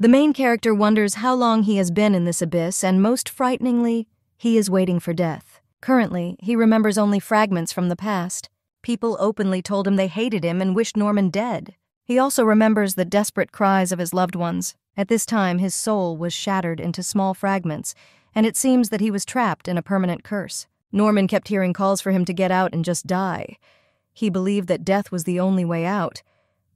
The main character wonders how long he has been in this abyss, and most frighteningly, he is waiting for death. Currently, he remembers only fragments from the past. People openly told him they hated him and wished Norman dead. He also remembers the desperate cries of his loved ones. At this time, his soul was shattered into small fragments, and it seems that he was trapped in a permanent curse. Norman kept hearing calls for him to get out and just die. He believed that death was the only way out,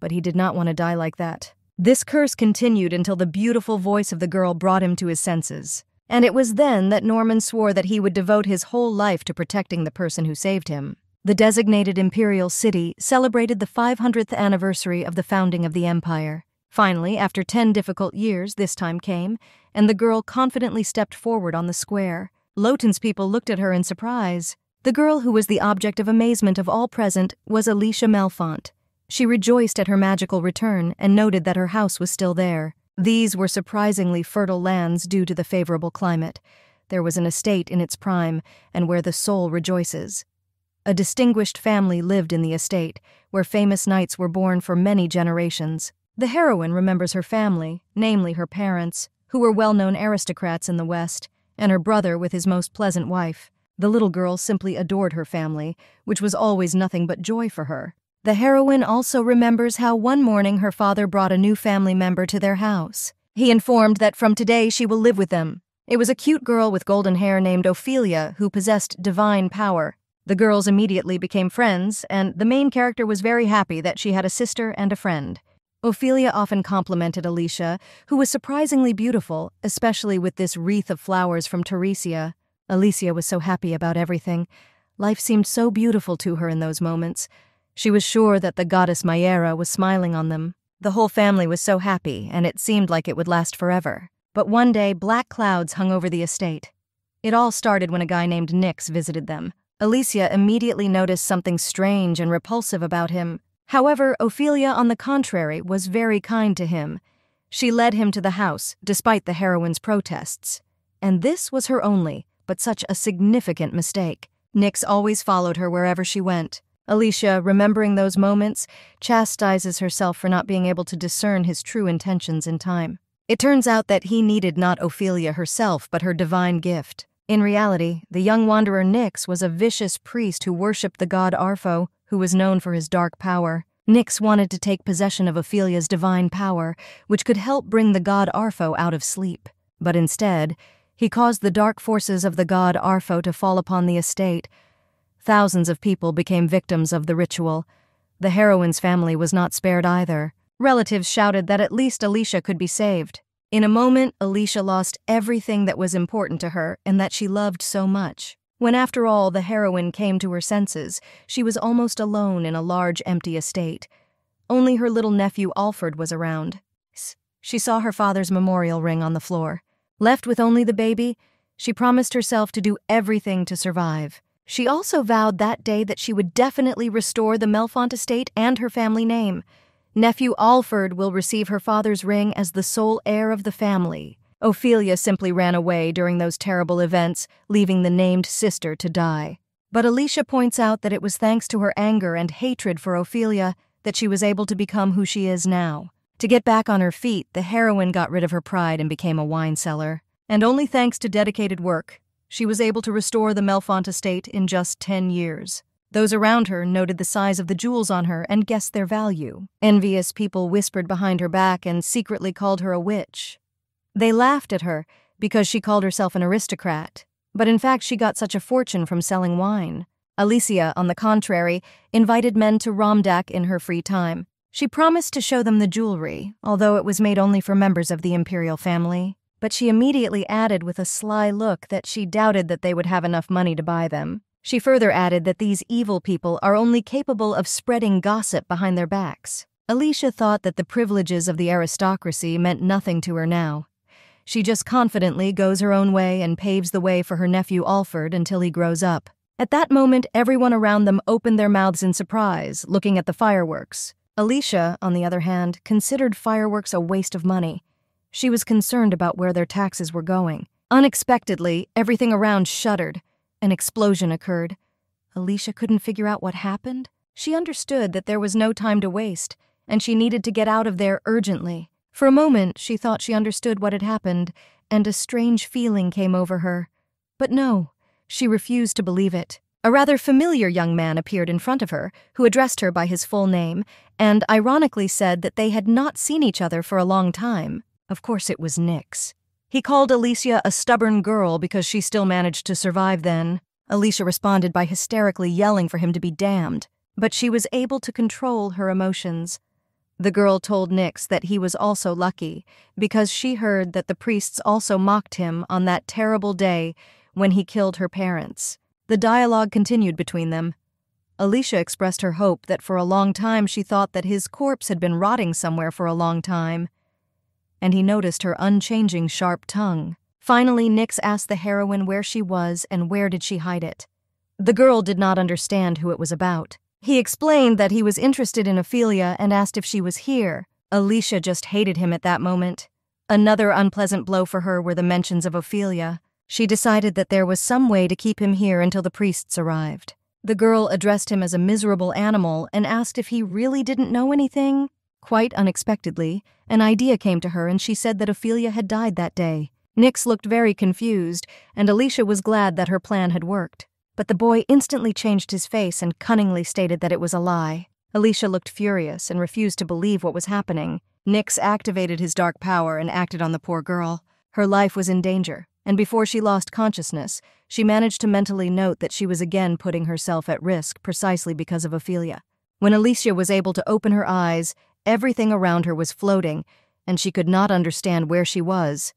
but he did not want to die like that. This curse continued until the beautiful voice of the girl brought him to his senses. And it was then that Norman swore that he would devote his whole life to protecting the person who saved him. The designated imperial city celebrated the 500th anniversary of the founding of the empire. Finally, after 10 difficult years, this time came, and the girl confidently stepped forward on the square. Loten's people looked at her in surprise. The girl who was the object of amazement of all present was Alicia Melfont. She rejoiced at her magical return and noted that her house was still there. These were surprisingly fertile lands due to the favorable climate. There was an estate in its prime, and where the soul rejoices. A distinguished family lived in the estate, where famous knights were born for many generations. The heroine remembers her family, namely her parents, who were well known aristocrats in the West, and her brother with his most pleasant wife. The little girl simply adored her family, which was always nothing but joy for her. The heroine also remembers how one morning her father brought a new family member to their house. He informed that from today she will live with them. It was a cute girl with golden hair named Ophelia who possessed divine power. The girls immediately became friends, and the main character was very happy that she had a sister and a friend. Ophelia often complimented Alicia, who was surprisingly beautiful, especially with this wreath of flowers from Teresia. Alicia was so happy about everything. Life seemed so beautiful to her in those moments. She was sure that the goddess Mayera was smiling on them. The whole family was so happy, and it seemed like it would last forever. But one day, black clouds hung over the estate. It all started when a guy named Nix visited them. Alicia immediately noticed something strange and repulsive about him. However, Ophelia, on the contrary, was very kind to him. She led him to the house, despite the heroine's protests. And this was her only, but such a significant mistake. Nix always followed her wherever she went. Alicia, remembering those moments, chastises herself for not being able to discern his true intentions in time. It turns out that he needed not Ophelia herself, but her divine gift. In reality, the young wanderer Nyx was a vicious priest who worshipped the god Arpho, who was known for his dark power. Nyx wanted to take possession of Ophelia's divine power, which could help bring the god Arpho out of sleep. But instead, he caused the dark forces of the god Arpho to fall upon the estate, Thousands of people became victims of the ritual. The heroine's family was not spared either. Relatives shouted that at least Alicia could be saved. In a moment, Alicia lost everything that was important to her and that she loved so much. When, after all, the heroine came to her senses, she was almost alone in a large, empty estate. Only her little nephew Alfred was around. She saw her father's memorial ring on the floor. Left with only the baby, she promised herself to do everything to survive. She also vowed that day that she would definitely restore the Melfont estate and her family name. Nephew Alfred will receive her father's ring as the sole heir of the family. Ophelia simply ran away during those terrible events, leaving the named sister to die. But Alicia points out that it was thanks to her anger and hatred for Ophelia that she was able to become who she is now. To get back on her feet, the heroine got rid of her pride and became a wine seller. And only thanks to dedicated work, she was able to restore the Melfont estate in just 10 years. Those around her noted the size of the jewels on her and guessed their value. Envious people whispered behind her back and secretly called her a witch. They laughed at her because she called herself an aristocrat, but in fact she got such a fortune from selling wine. Alicia, on the contrary, invited men to Romdak in her free time. She promised to show them the jewelry, although it was made only for members of the imperial family but she immediately added with a sly look that she doubted that they would have enough money to buy them. She further added that these evil people are only capable of spreading gossip behind their backs. Alicia thought that the privileges of the aristocracy meant nothing to her now. She just confidently goes her own way and paves the way for her nephew Alfred until he grows up. At that moment, everyone around them opened their mouths in surprise, looking at the fireworks. Alicia, on the other hand, considered fireworks a waste of money. She was concerned about where their taxes were going. Unexpectedly, everything around shuddered. An explosion occurred. Alicia couldn't figure out what happened. She understood that there was no time to waste, and she needed to get out of there urgently. For a moment, she thought she understood what had happened, and a strange feeling came over her. But no, she refused to believe it. A rather familiar young man appeared in front of her, who addressed her by his full name, and ironically said that they had not seen each other for a long time. Of course, it was Nix. He called Alicia a stubborn girl because she still managed to survive then. Alicia responded by hysterically yelling for him to be damned, but she was able to control her emotions. The girl told Nix that he was also lucky because she heard that the priests also mocked him on that terrible day when he killed her parents. The dialogue continued between them. Alicia expressed her hope that for a long time she thought that his corpse had been rotting somewhere for a long time. And he noticed her unchanging sharp tongue. Finally, Nix asked the heroine where she was and where did she hide it. The girl did not understand who it was about. He explained that he was interested in Ophelia and asked if she was here. Alicia just hated him at that moment. Another unpleasant blow for her were the mentions of Ophelia. She decided that there was some way to keep him here until the priests arrived. The girl addressed him as a miserable animal and asked if he really didn't know anything. Quite unexpectedly, an idea came to her and she said that Ophelia had died that day. Nix looked very confused, and Alicia was glad that her plan had worked. But the boy instantly changed his face and cunningly stated that it was a lie. Alicia looked furious and refused to believe what was happening. Nix activated his dark power and acted on the poor girl. Her life was in danger, and before she lost consciousness, she managed to mentally note that she was again putting herself at risk precisely because of Ophelia. When Alicia was able to open her eyes, everything around her was floating, and she could not understand where she was.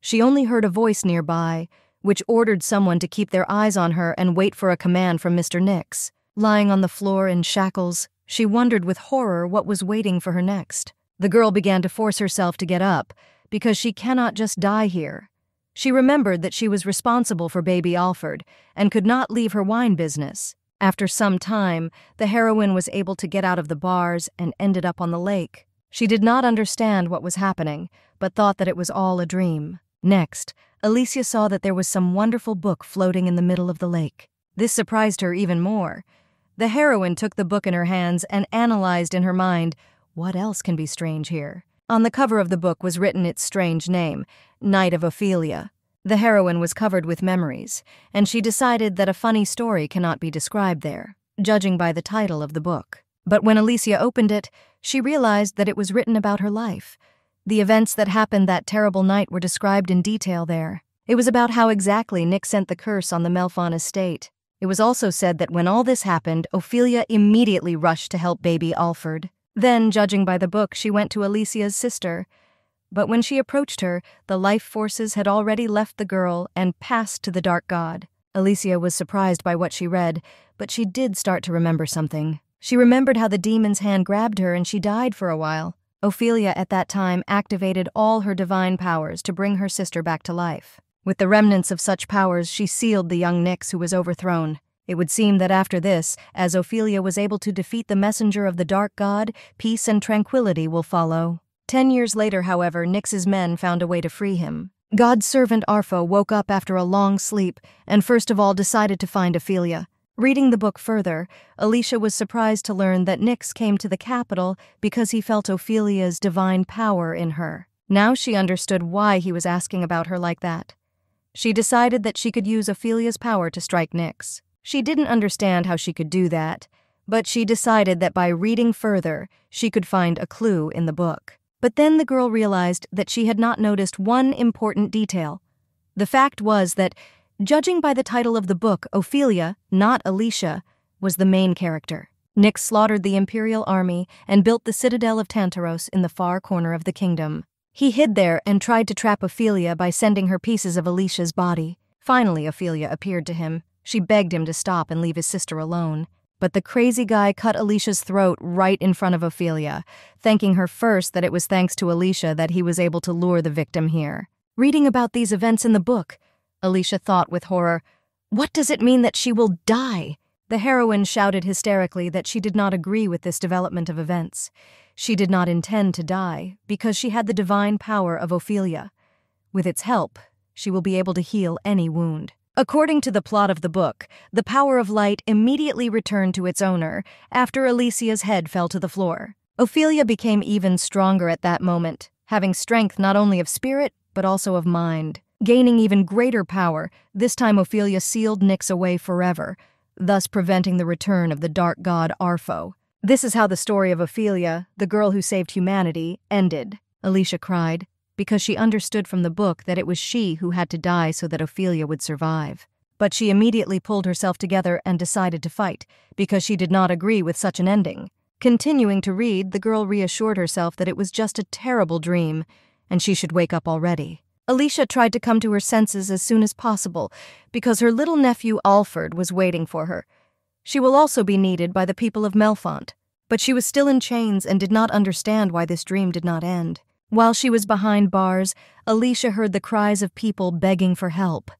She only heard a voice nearby, which ordered someone to keep their eyes on her and wait for a command from Mr. Nix. Lying on the floor in shackles, she wondered with horror what was waiting for her next. The girl began to force herself to get up, because she cannot just die here. She remembered that she was responsible for baby Alfred and could not leave her wine business. After some time, the heroine was able to get out of the bars and ended up on the lake. She did not understand what was happening, but thought that it was all a dream. Next, Alicia saw that there was some wonderful book floating in the middle of the lake. This surprised her even more. The heroine took the book in her hands and analyzed in her mind what else can be strange here. On the cover of the book was written its strange name, Night of Ophelia. The heroine was covered with memories, and she decided that a funny story cannot be described there, judging by the title of the book. But when Alicia opened it, she realized that it was written about her life. The events that happened that terrible night were described in detail there. It was about how exactly Nick sent the curse on the Melfont estate. It was also said that when all this happened, Ophelia immediately rushed to help baby Alfred. Then, judging by the book, she went to Alicia's sister. But when she approached her, the life forces had already left the girl and passed to the dark god. Alicia was surprised by what she read, but she did start to remember something. She remembered how the demon's hand grabbed her and she died for a while. Ophelia at that time activated all her divine powers to bring her sister back to life. With the remnants of such powers, she sealed the young Nix who was overthrown. It would seem that after this, as Ophelia was able to defeat the messenger of the dark god, peace and tranquility will follow. Ten years later, however, Nix's men found a way to free him. God's servant Arpho woke up after a long sleep and first of all decided to find Ophelia. Reading the book further, Alicia was surprised to learn that Nix came to the capital because he felt Ophelia's divine power in her. Now she understood why he was asking about her like that. She decided that she could use Ophelia's power to strike Nix. She didn't understand how she could do that, but she decided that by reading further, she could find a clue in the book. But then the girl realized that she had not noticed one important detail. The fact was that, judging by the title of the book, Ophelia, not Alicia, was the main character. Nick slaughtered the Imperial army and built the citadel of Tantaros in the far corner of the kingdom. He hid there and tried to trap Ophelia by sending her pieces of Alicia's body. Finally, Ophelia appeared to him. She begged him to stop and leave his sister alone. But the crazy guy cut Alicia's throat right in front of Ophelia, thanking her first that it was thanks to Alicia that he was able to lure the victim here. Reading about these events in the book, Alicia thought with horror, what does it mean that she will die? The heroine shouted hysterically that she did not agree with this development of events. She did not intend to die because she had the divine power of Ophelia. With its help, she will be able to heal any wound. According to the plot of the book, the power of light immediately returned to its owner after Alicia's head fell to the floor. Ophelia became even stronger at that moment. having strength not only of spirit, but also of mind. Gaining even greater power, this time Ophelia sealed Nyx away forever, thus preventing the return of the dark god Arpho. This is how the story of Ophelia, the girl who saved humanity, ended, Alicia cried, because she understood from the book that it was she who had to die so that Ophelia would survive. But she immediately pulled herself together and decided to fight, because she did not agree with such an ending. Continuing to read, the girl reassured herself that it was just a terrible dream, and she should wake up already. Alicia tried to come to her senses as soon as possible, because her little nephew Alfred was waiting for her. She will also be needed by the people of Melfont, but she was still in chains and did not understand why this dream did not end. While she was behind bars, Alicia heard the cries of people begging for help.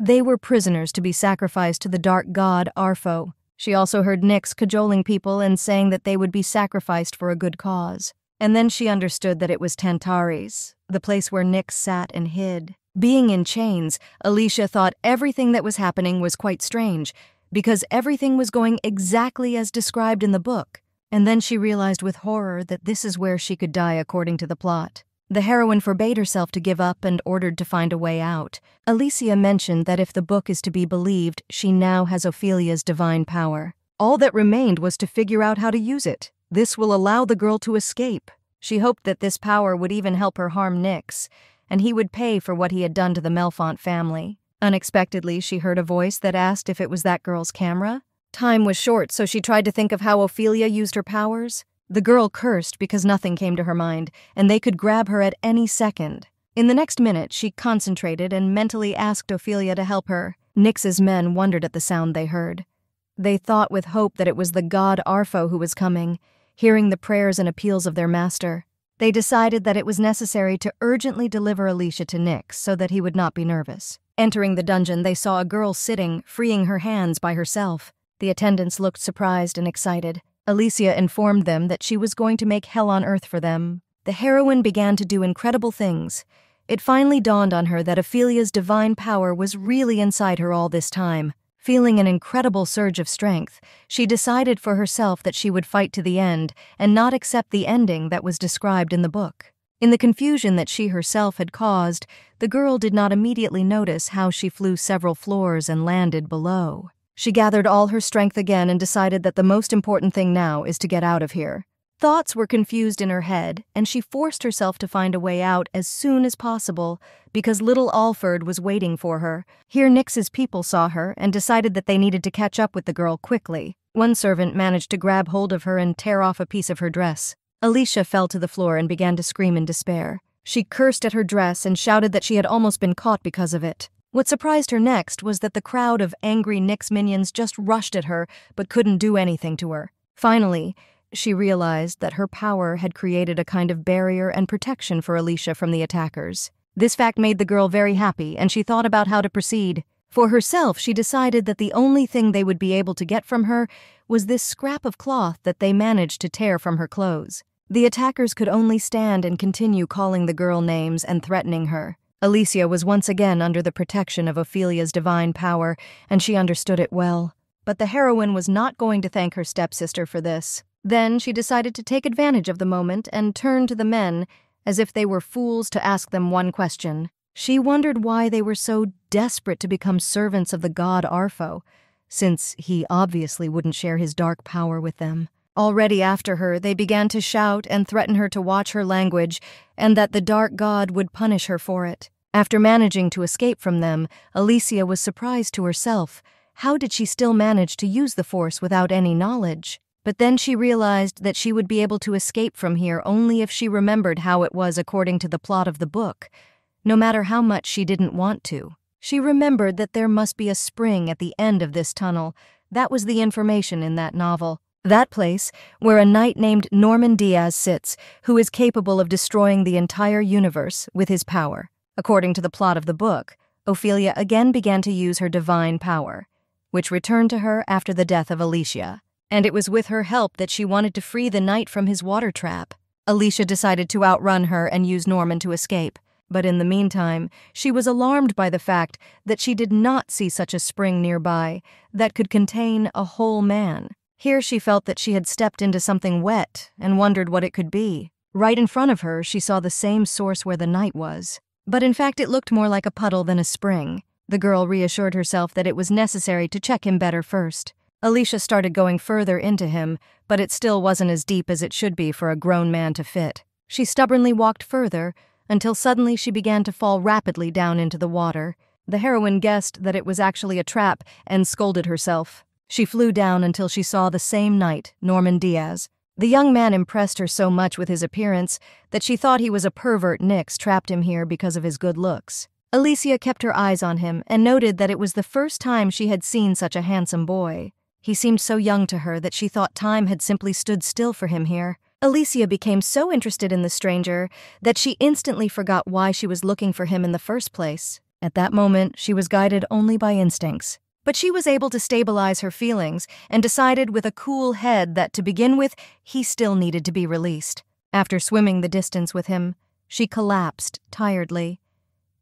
They were prisoners to be sacrificed to the dark god Arpho. She also heard Nyx cajoling people and saying that they would be sacrificed for a good cause. And then she understood that it was Tantaros, the place where Nyx sat and hid. Being in chains, Alicia thought everything that was happening was quite strange, because everything was going exactly as described in the book. And then she realized with horror that this is where she could die according to the plot. The heroine forbade herself to give up and ordered to find a way out. Alicia mentioned that if the book is to be believed, she now has Ophelia's divine power. All that remained was to figure out how to use it. This will allow the girl to escape. She hoped that this power would even help her harm Nyx, and he would pay for what he had done to the Melfont family. Unexpectedly, she heard a voice that asked if it was that girl's camera. Time was short, so she tried to think of how Ophelia used her powers. The girl cursed because nothing came to her mind, and they could grab her at any second. In the next minute, she concentrated and mentally asked Ophelia to help her. Nyx's men wondered at the sound they heard. They thought with hope that it was the god Arpho who was coming, hearing the prayers and appeals of their master. They decided that it was necessary to urgently deliver Alicia to Nyx so that he would not be nervous. Entering the dungeon, they saw a girl sitting, freeing her hands by herself. The attendants looked surprised and excited. Alicia informed them that she was going to make hell on earth for them. The heroine began to do incredible things. It finally dawned on her that Ophelia's divine power was really inside her all this time. Feeling an incredible surge of strength, she decided for herself that she would fight to the end and not accept the ending that was described in the book. In the confusion that she herself had caused, the girl did not immediately notice how she flew several floors and landed below. She gathered all her strength again and decided that the most important thing now is to get out of here. Thoughts were confused in her head, and she forced herself to find a way out as soon as possible because little Alfred was waiting for her. Here, Nix's people saw her and decided that they needed to catch up with the girl quickly. One servant managed to grab hold of her and tear off a piece of her dress. Alicia fell to the floor and began to scream in despair. She cursed at her dress and shouted that she had almost been caught because of it. What surprised her next was that the crowd of angry Nyx minions just rushed at her but couldn't do anything to her. Finally, she realized that her power had created a kind of barrier and protection for Alicia from the attackers. This fact made the girl very happy, and she thought about how to proceed. For herself, she decided that the only thing they would be able to get from her was this scrap of cloth that they managed to tear from her clothes. The attackers could only stand and continue calling the girl names and threatening her. Alicia was once again under the protection of Ophelia's divine power, and she understood it well. But the heroine was not going to thank her stepsister for this. Then she decided to take advantage of the moment and turn to the men as if they were fools to ask them one question. She wondered why they were so desperate to become servants of the god Arpho, since he obviously wouldn't share his dark power with them. Already after her, they began to shout and threaten her to watch her language, and that the dark god would punish her for it. After managing to escape from them, Alicia was surprised to herself. How did she still manage to use the Force without any knowledge? But then she realized that she would be able to escape from here only if she remembered how it was according to the plot of the book, no matter how much she didn't want to. She remembered that there must be a spring at the end of this tunnel. That was the information in that novel. That place, where a knight named Norman Diaz sits, who is capable of destroying the entire universe with his power. According to the plot of the book, Ophelia again began to use her divine power, which returned to her after the death of Alicia, and it was with her help that she wanted to free the knight from his water trap. Alicia decided to outrun her and use Norman to escape, but in the meantime, she was alarmed by the fact that she did not see such a spring nearby that could contain a whole man. Here she felt that she had stepped into something wet and wondered what it could be. Right in front of her, she saw the same source where the knight was. But in fact, it looked more like a puddle than a spring. The girl reassured herself that it was necessary to check him better first. Alicia started going further into him, but it still wasn't as deep as it should be for a grown man to fit. She stubbornly walked further until suddenly she began to fall rapidly down into the water. The heroine guessed that it was actually a trap and scolded herself. She flew down until she saw the same knight, Norman Diaz. The young man impressed her so much with his appearance that she thought he was a pervert Nix trapped him here because of his good looks. Alicia kept her eyes on him and noted that it was the first time she had seen such a handsome boy. He seemed so young to her that she thought time had simply stood still for him here. Alicia became so interested in the stranger that she instantly forgot why she was looking for him in the first place. At that moment, she was guided only by instincts. But she was able to stabilize her feelings and decided with a cool head that, to begin with, he still needed to be released. After swimming the distance with him, she collapsed tiredly.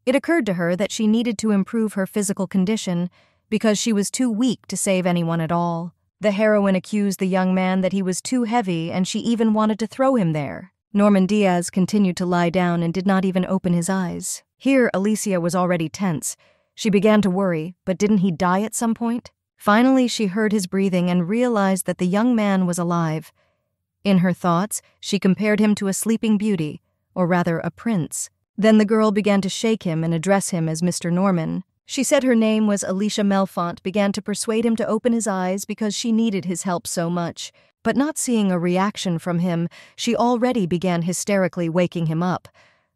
It occurred to her that she needed to improve her physical condition because she was too weak to save anyone at all. The heroine accused the young man that he was too heavy and she even wanted to throw him there. Norman Diaz continued to lie down and did not even open his eyes. Here, Alicia was already tense. She began to worry, but didn't he die at some point? Finally, she heard his breathing and realized that the young man was alive. In her thoughts, she compared him to a sleeping beauty, or rather a prince. Then the girl began to shake him and address him as Mr. Norman. She said her name was Alicia Melfont, began to persuade him to open his eyes because she needed his help so much. But not seeing a reaction from him, she already began hysterically waking him up.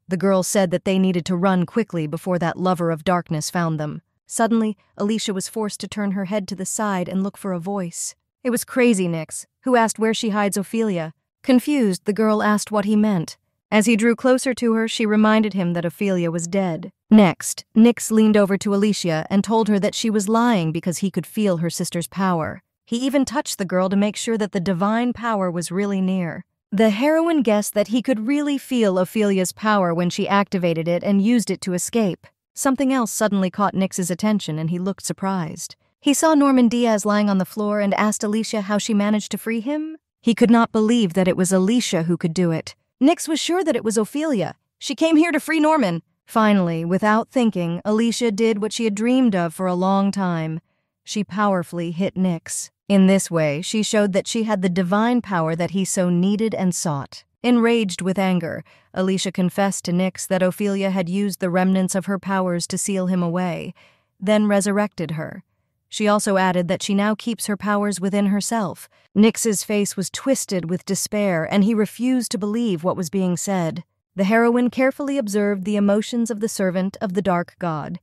The girl said that they needed to run quickly before that lover of darkness found them. Suddenly, Alicia was forced to turn her head to the side and look for a voice. It was Crazy Nix, who asked where she hides Ophelia. Confused, the girl asked what he meant. As he drew closer to her, she reminded him that Ophelia was dead. Next, Nix leaned over to Alicia and told her that she was lying because he could feel her sister's power. He even touched the girl to make sure that the divine power was really near. The heroine guessed that he could really feel Ophelia's power when she activated it and used it to escape. Something else suddenly caught Nix's attention and he looked surprised. He saw Norman Diaz lying on the floor and asked Alicia how she managed to free him. He could not believe that it was Alicia who could do it. Nix was sure that it was Ophelia. She came here to free Norman. Finally, without thinking, Alicia did what she had dreamed of for a long time. She powerfully hit Nix. In this way, she showed that she had the divine power that he so needed and sought. Enraged with anger, Alicia confessed to Nix that Ophelia had used the remnants of her powers to seal him away, then resurrected her. She also added that she now keeps her powers within herself. Nix's face was twisted with despair, and he refused to believe what was being said. The heroine carefully observed the emotions of the servant of the dark god.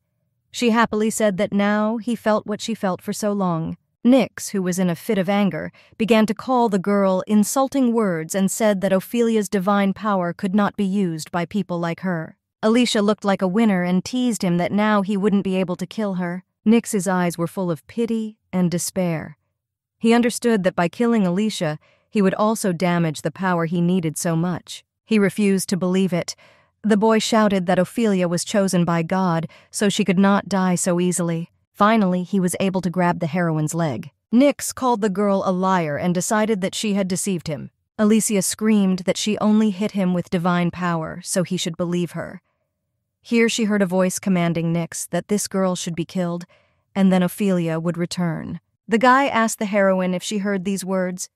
She happily said that now he felt what she felt for so long. Nix, who was in a fit of anger, began to call the girl insulting words and said that Ophelia's divine power could not be used by people like her. Alicia looked like a winner and teased him that now he wouldn't be able to kill her. Nix's eyes were full of pity and despair. He understood that by killing Alicia, he would also damage the power he needed so much. He refused to believe it. The boy shouted that Ophelia was chosen by God so she could not die so easily. Finally, he was able to grab the heroine's leg. Nix called the girl a liar and decided that she had deceived him. Alicia screamed that she only hit him with divine power, so he should believe her. Here she heard a voice commanding Nix that this girl should be killed, and then Ophelia would return. The guy asked the heroine if she heard these words,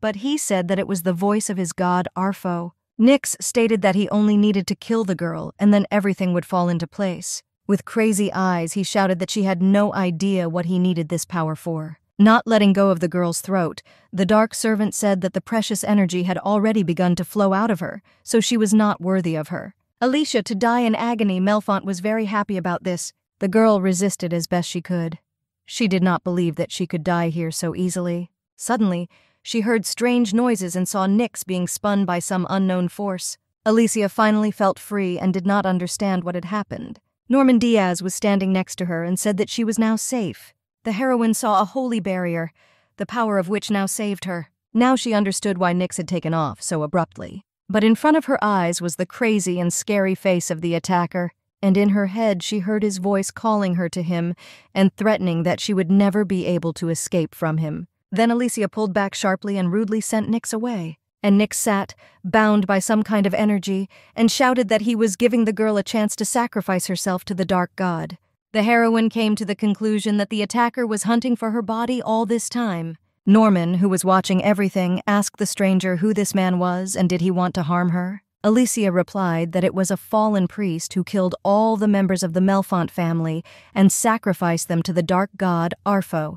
but he said that it was the voice of his god Arpho. Nix stated that he only needed to kill the girl, and then everything would fall into place. With crazy eyes, he shouted that she had no idea what he needed this power for. Not letting go of the girl's throat, the dark servant said that the precious energy had already begun to flow out of her, so she was not worthy of her. Alicia to die in agony, Melfont was very happy about this. The girl resisted as best she could. She did not believe that she could die here so easily. Suddenly, she heard strange noises and saw Nix being spun by some unknown force. Alicia finally felt free and did not understand what had happened. Norman Diaz was standing next to her and said that she was now safe. The heroine saw a holy barrier, the power of which now saved her. Now she understood why Nix had taken off so abruptly. But in front of her eyes was the crazy and scary face of the attacker, and in her head she heard his voice calling her to him and threatening that she would never be able to escape from him. Then Alicia pulled back sharply and rudely sent Nix away. And Nick sat, bound by some kind of energy, and shouted that he was giving the girl a chance to sacrifice herself to the dark god. The heroine came to the conclusion that the attacker was hunting for her body all this time. Norman, who was watching everything, asked the stranger who this man was and did he want to harm her. Alicia replied that it was a fallen priest who killed all the members of the Melfont family and sacrificed them to the dark god Arpho.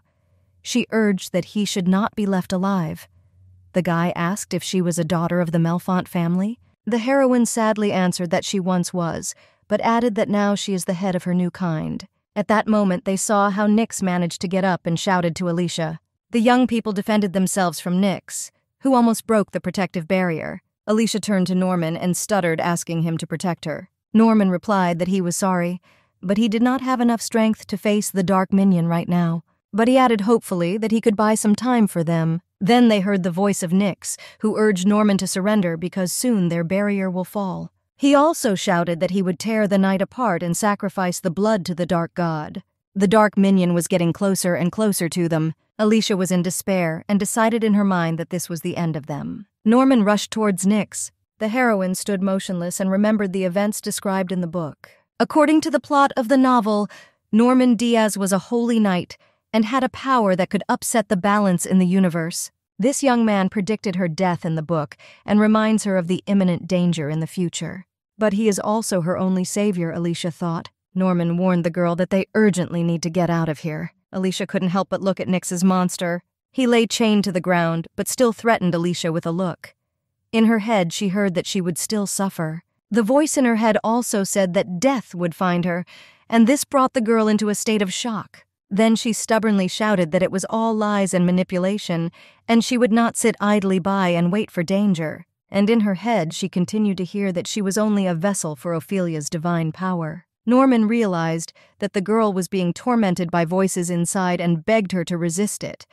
She urged that he should not be left alive. The guy asked if she was a daughter of the Melfont family. The heroine sadly answered that she once was, but added that now she is the head of her new kind. At that moment, they saw how Nix managed to get up and shouted to Alicia. The young people defended themselves from Nix, who almost broke the protective barrier. Alicia turned to Norman and stuttered, asking him to protect her. Norman replied that he was sorry, but he did not have enough strength to face the dark minion right now. But he added hopefully that he could buy some time for them. Then they heard the voice of Nix, who urged Norman to surrender because soon their barrier will fall. He also shouted that he would tear the night apart and sacrifice the blood to the dark god. The dark minion was getting closer and closer to them. Alicia was in despair and decided in her mind that this was the end of them. Norman rushed towards Nix. The heroine stood motionless and remembered the events described in the book. According to the plot of the novel, Norman Diaz was a holy knight and had a power that could upset the balance in the universe. This young man predicted her death in the book and reminds her of the imminent danger in the future. But he is also her only savior, Alicia thought. Norman warned the girl that they urgently need to get out of here. Alicia couldn't help but look at Nix's monster. He lay chained to the ground, but still threatened Alicia with a look. In her head, she heard that she would still suffer. The voice in her head also said that death would find her, and this brought the girl into a state of shock. Then she stubbornly shouted that it was all lies and manipulation, and she would not sit idly by and wait for danger. And in her head, she continued to hear that she was only a vessel for Ophelia's divine power. Norman realized that the girl was being tormented by voices inside and begged her to resist it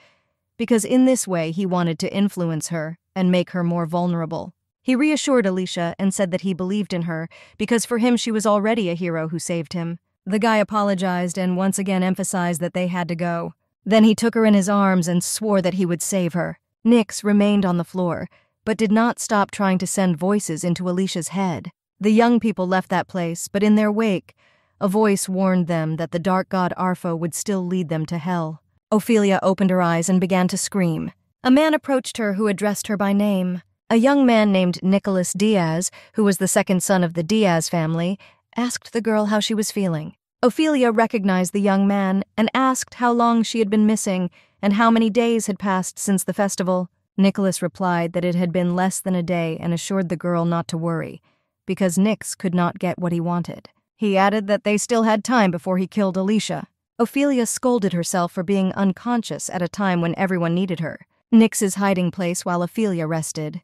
because in this way he wanted to influence her and make her more vulnerable. He reassured Alicia and said that he believed in her because for him she was already a hero who saved him. The guy apologized and once again emphasized that they had to go. Then he took her in his arms and swore that he would save her. Nix remained on the floor, but did not stop trying to send voices into Alicia's head. The young people left that place, but in their wake, a voice warned them that the dark god Arpho would still lead them to hell. Ophelia opened her eyes and began to scream. A man approached her who addressed her by name. A young man named Nicholas Diaz, who was the second son of the Diaz family, asked the girl how she was feeling. Ophelia recognized the young man and asked how long she had been missing and how many days had passed since the festival. Nicholas replied that it had been less than a day and assured the girl not to worry, because Nix could not get what he wanted. He added that they still had time before he killed Alicia. Ophelia scolded herself for being unconscious at a time when everyone needed her, Nix's hiding place while Ophelia rested.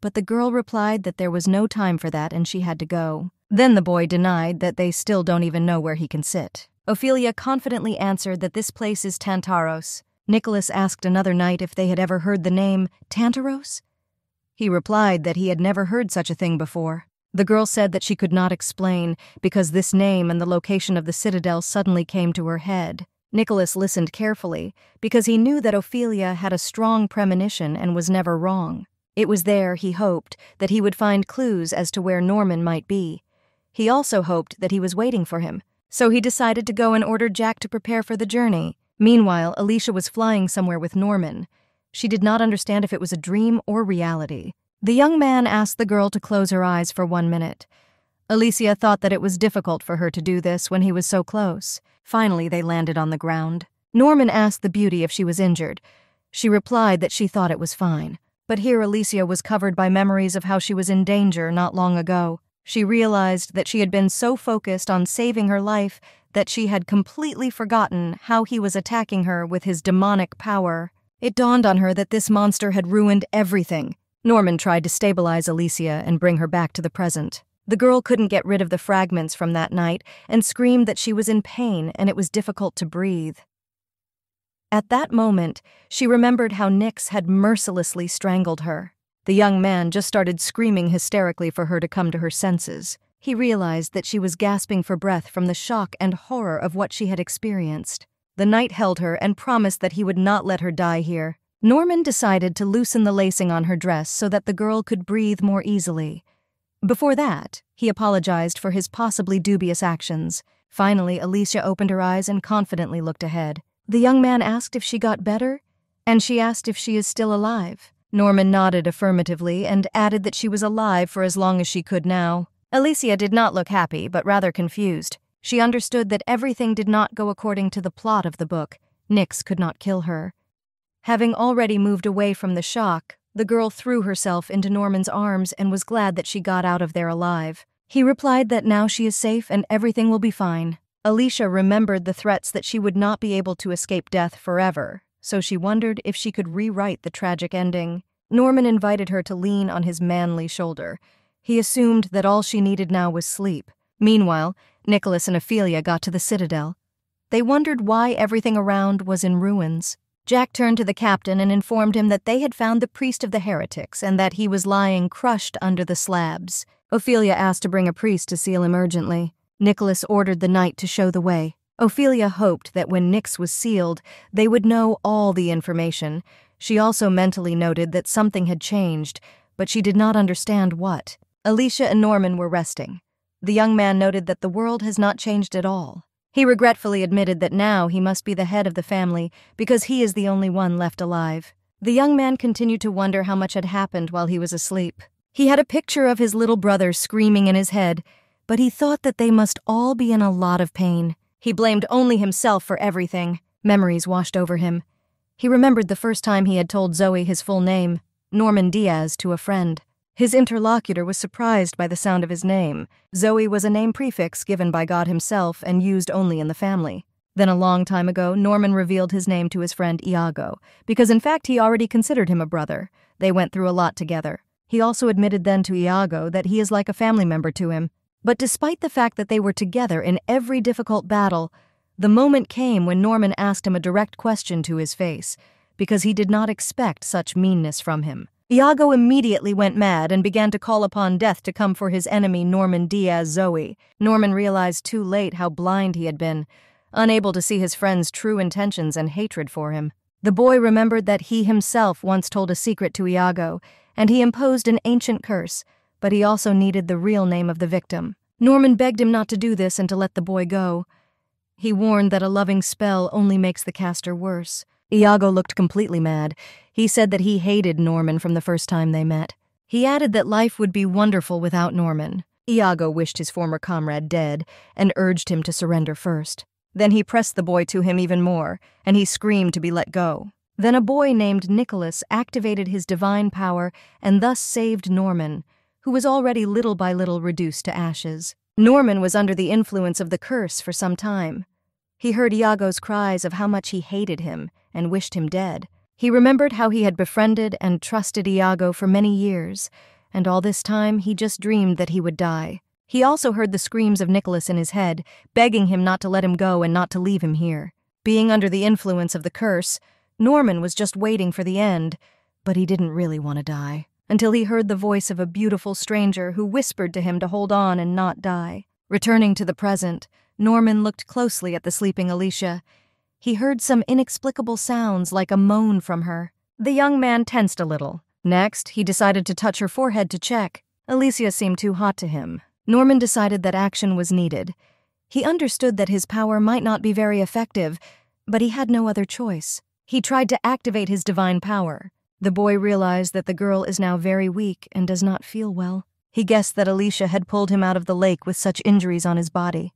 But the girl replied that there was no time for that and she had to go. Then the boy denied that they still don't even know where he can sit. Ophelia confidently answered that this place is Tantaros. Nicholas asked another knight if they had ever heard the name Tantaros. He replied that he had never heard such a thing before. The girl said that she could not explain because this name and the location of the citadel suddenly came to her head. Nicholas listened carefully because he knew that Ophelia had a strong premonition and was never wrong. It was there, he hoped, that he would find clues as to where Norman might be. He also hoped that he was waiting for him, so he decided to go and order Jack to prepare for the journey. Meanwhile, Alicia was flying somewhere with Norman. She did not understand if it was a dream or reality. The young man asked the girl to close her eyes for one minute. Alicia thought that it was difficult for her to do this when he was so close. Finally, they landed on the ground. Norman asked the beauty if she was injured. She replied that she thought it was fine. But here Alicia was covered by memories of how she was in danger not long ago. She realized that she had been so focused on saving her life that she had completely forgotten how he was attacking her with his demonic power. It dawned on her that this monster had ruined everything Norman tried to stabilize Alicia and bring her back to the present. The girl couldn't get rid of the fragments from that night and screamed that she was in pain and it was difficult to breathe. At that moment, she remembered how Nix had mercilessly strangled her. The young man just started screaming hysterically for her to come to her senses. He realized that she was gasping for breath from the shock and horror of what she had experienced. The knight held her and promised that he would not let her die here. Norman decided to loosen the lacing on her dress so that the girl could breathe more easily. Before that, he apologized for his possibly dubious actions. Finally, Alicia opened her eyes and confidently looked ahead. The young man asked if she got better, and she asked if she is still alive. Norman nodded affirmatively and added that she was alive for as long as she could now. Alicia did not look happy, but rather confused. She understood that everything did not go according to the plot of the book. Nix could not kill her. Having already moved away from the shock, the girl threw herself into Norman's arms and was glad that she got out of there alive. He replied that now she is safe and everything will be fine. Alicia remembered the threats that she would not be able to escape death forever, so she wondered if she could rewrite the tragic ending. Norman invited her to lean on his manly shoulder. He assumed that all she needed now was sleep. Meanwhile, Nicholas and Ophelia got to the citadel. They wondered why everything around was in ruins. Jack turned to the captain and informed him that they had found the priest of the heretics and that he was lying crushed under the slabs. Ophelia asked to bring a priest to seal him urgently. Nicholas ordered the knight to show the way. Ophelia hoped that when Nix was sealed, they would know all the information. She also mentally noted that something had changed, but she did not understand what. Alicia and Norman were resting. The young man noted that the world has not changed at all. He regretfully admitted that now he must be the head of the family because he is the only one left alive. The young man continued to wonder how much had happened while he was asleep. He had a picture of his little brother screaming in his head, but he thought that they must all be in a lot of pain. He blamed only himself for everything. Memories washed over him. He remembered the first time he had told Zoe his full name, Norman Diaz, to a friend. His interlocutor was surprised by the sound of his name. Zoe was a name prefix given by God himself and used only in the family. Then, a long time ago, Norman revealed his name to his friend Iago, because in fact he already considered him a brother. They went through a lot together. He also admitted then to Iago that he is like a family member to him. But despite the fact that they were together in every difficult battle, the moment came when Norman asked him a direct question to his face, because he did not expect such meanness from him. Iago immediately went mad and began to call upon death to come for his enemy Norman Diaz Zoe. Norman realized too late how blind he had been, unable to see his friend's true intentions and hatred for him. The boy remembered that he himself once told a secret to Iago, and he imposed an ancient curse, but he also needed the real name of the victim. Norman begged him not to do this and to let the boy go. He warned that a loving spell only makes the caster worse. Iago looked completely mad. He said that he hated Norman from the first time they met. He added that life would be wonderful without Norman. Iago wished his former comrade dead and urged him to surrender first. Then he pressed the boy to him even more, and he screamed to be let go. Then a boy named Nicholas activated his divine power and thus saved Norman, who was already little by little reduced to ashes. Norman was under the influence of the curse for some time. He heard Iago's cries of how much he hated him and wished him dead. He remembered how he had befriended and trusted Iago for many years, and all this time he just dreamed that he would die. He also heard the screams of Nicholas in his head, begging him not to let him go and not to leave him here. Being under the influence of the curse, Norman was just waiting for the end, but he didn't really want to die, until he heard the voice of a beautiful stranger who whispered to him to hold on and not die. Returning to the present, Norman looked closely at the sleeping Alicia. He heard some inexplicable sounds like a moan from her. The young man tensed a little. Next, he decided to touch her forehead to check. Alicia seemed too hot to him. Norman decided that action was needed. He understood that his power might not be very effective, but he had no other choice. He tried to activate his divine power. The boy realized that the girl is now very weak and does not feel well. He guessed that Alicia had pulled him out of the lake with such injuries on his body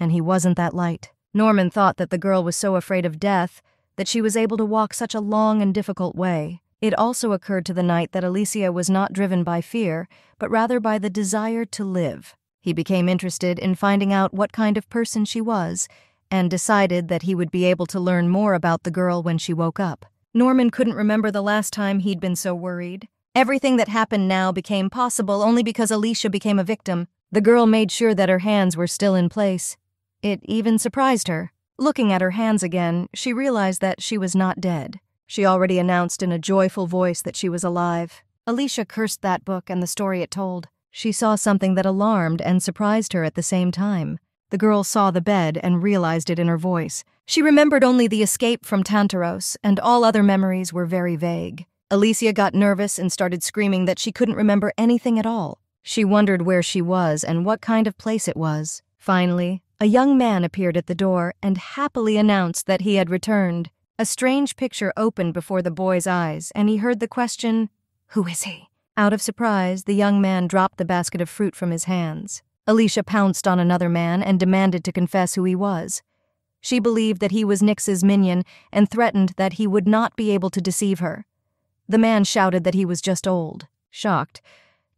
and he wasn't that light. Norman thought that the girl was so afraid of death that she was able to walk such a long and difficult way. It also occurred to the knight that Alicia was not driven by fear, but rather by the desire to live. He became interested in finding out what kind of person she was, and decided that he would be able to learn more about the girl when she woke up. Norman couldn't remember the last time he'd been so worried. Everything that happened now became possible only because Alicia became a victim. The girl made sure that her hands were still in place. It even surprised her. Looking at her hands again, she realized that she was not dead. She already announced in a joyful voice that she was alive. Alicia cursed that book and the story it told. She saw something that alarmed and surprised her at the same time. The girl saw the bed and realized it in her voice. She remembered only the escape from Tantaros, and all other memories were very vague. Alicia got nervous and started screaming that she couldn't remember anything at all. She wondered where she was and what kind of place it was. Finally, a young man appeared at the door and happily announced that he had returned. A strange picture opened before the boy's eyes, and he heard the question, Who is he? Out of surprise, the young man dropped the basket of fruit from his hands. Alicia pounced on another man and demanded to confess who he was. She believed that he was Nix's minion and threatened that he would not be able to deceive her. The man shouted that he was just old. Shocked,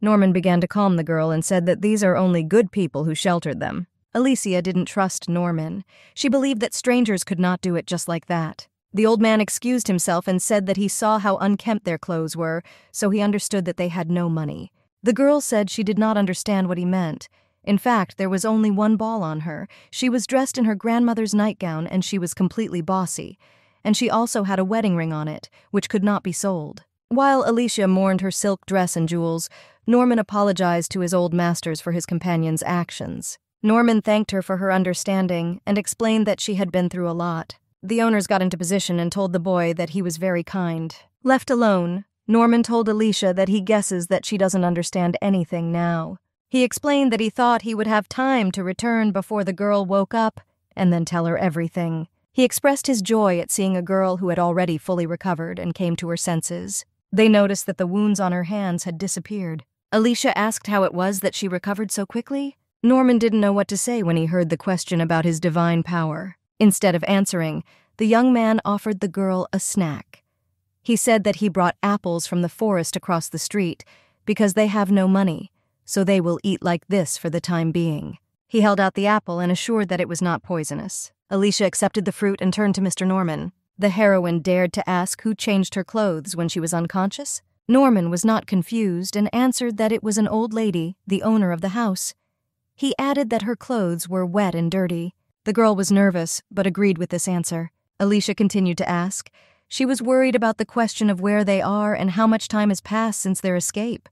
Norman began to calm the girl and said that these are only good people who sheltered them. Alicia didn't trust Norman. She believed that strangers could not do it just like that. The old man excused himself and said that he saw how unkempt their clothes were, so he understood that they had no money. The girl said she did not understand what he meant. In fact, there was only one ball on her. She was dressed in her grandmother's nightgown and she was completely bossy. And she also had a wedding ring on it, which could not be sold. While Alicia mourned her silk dress and jewels, Norman apologized to his old masters for his companion's actions. Norman thanked her for her understanding and explained that she had been through a lot. The owners got into position and told the boy that he was very kind. Left alone, Norman told Alicia that he guesses that she doesn't understand anything now. He explained that he thought he would have time to return before the girl woke up and then tell her everything. He expressed his joy at seeing a girl who had already fully recovered and came to her senses. They noticed that the wounds on her hands had disappeared. Alicia asked how it was that she recovered so quickly. Norman didn't know what to say when he heard the question about his divine power. Instead of answering, the young man offered the girl a snack. He said that he brought apples from the forest across the street because they have no money, so they will eat like this for the time being. He held out the apple and assured that it was not poisonous. Alicia accepted the fruit and turned to Mr. Norman. The heroine dared to ask who changed her clothes when she was unconscious. Norman was not confused and answered that it was an old lady, the owner of the house. He added that her clothes were wet and dirty. The girl was nervous, but agreed with this answer. Alicia continued to ask. She was worried about the question of where they are and how much time has passed since their escape.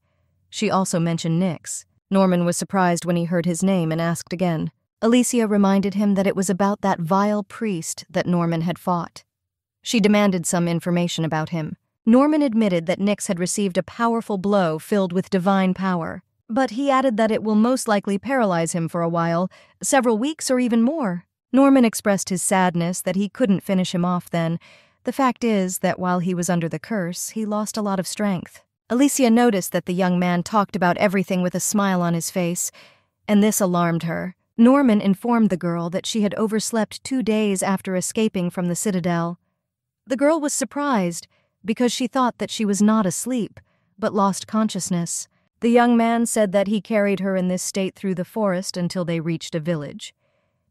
She also mentioned Nix. Norman was surprised when he heard his name and asked again. Alicia reminded him that it was about that vile priest that Norman had fought. She demanded some information about him. Norman admitted that Nix had received a powerful blow filled with divine power. But he added that it will most likely paralyze him for a while, several weeks or even more. Norman expressed his sadness that he couldn't finish him off then. The fact is that while he was under the curse, he lost a lot of strength. Alicia noticed that the young man talked about everything with a smile on his face, and this alarmed her. Norman informed the girl that she had overslept two days after escaping from the citadel. The girl was surprised because she thought that she was not asleep, but lost consciousness. The young man said that he carried her in this state through the forest until they reached a village.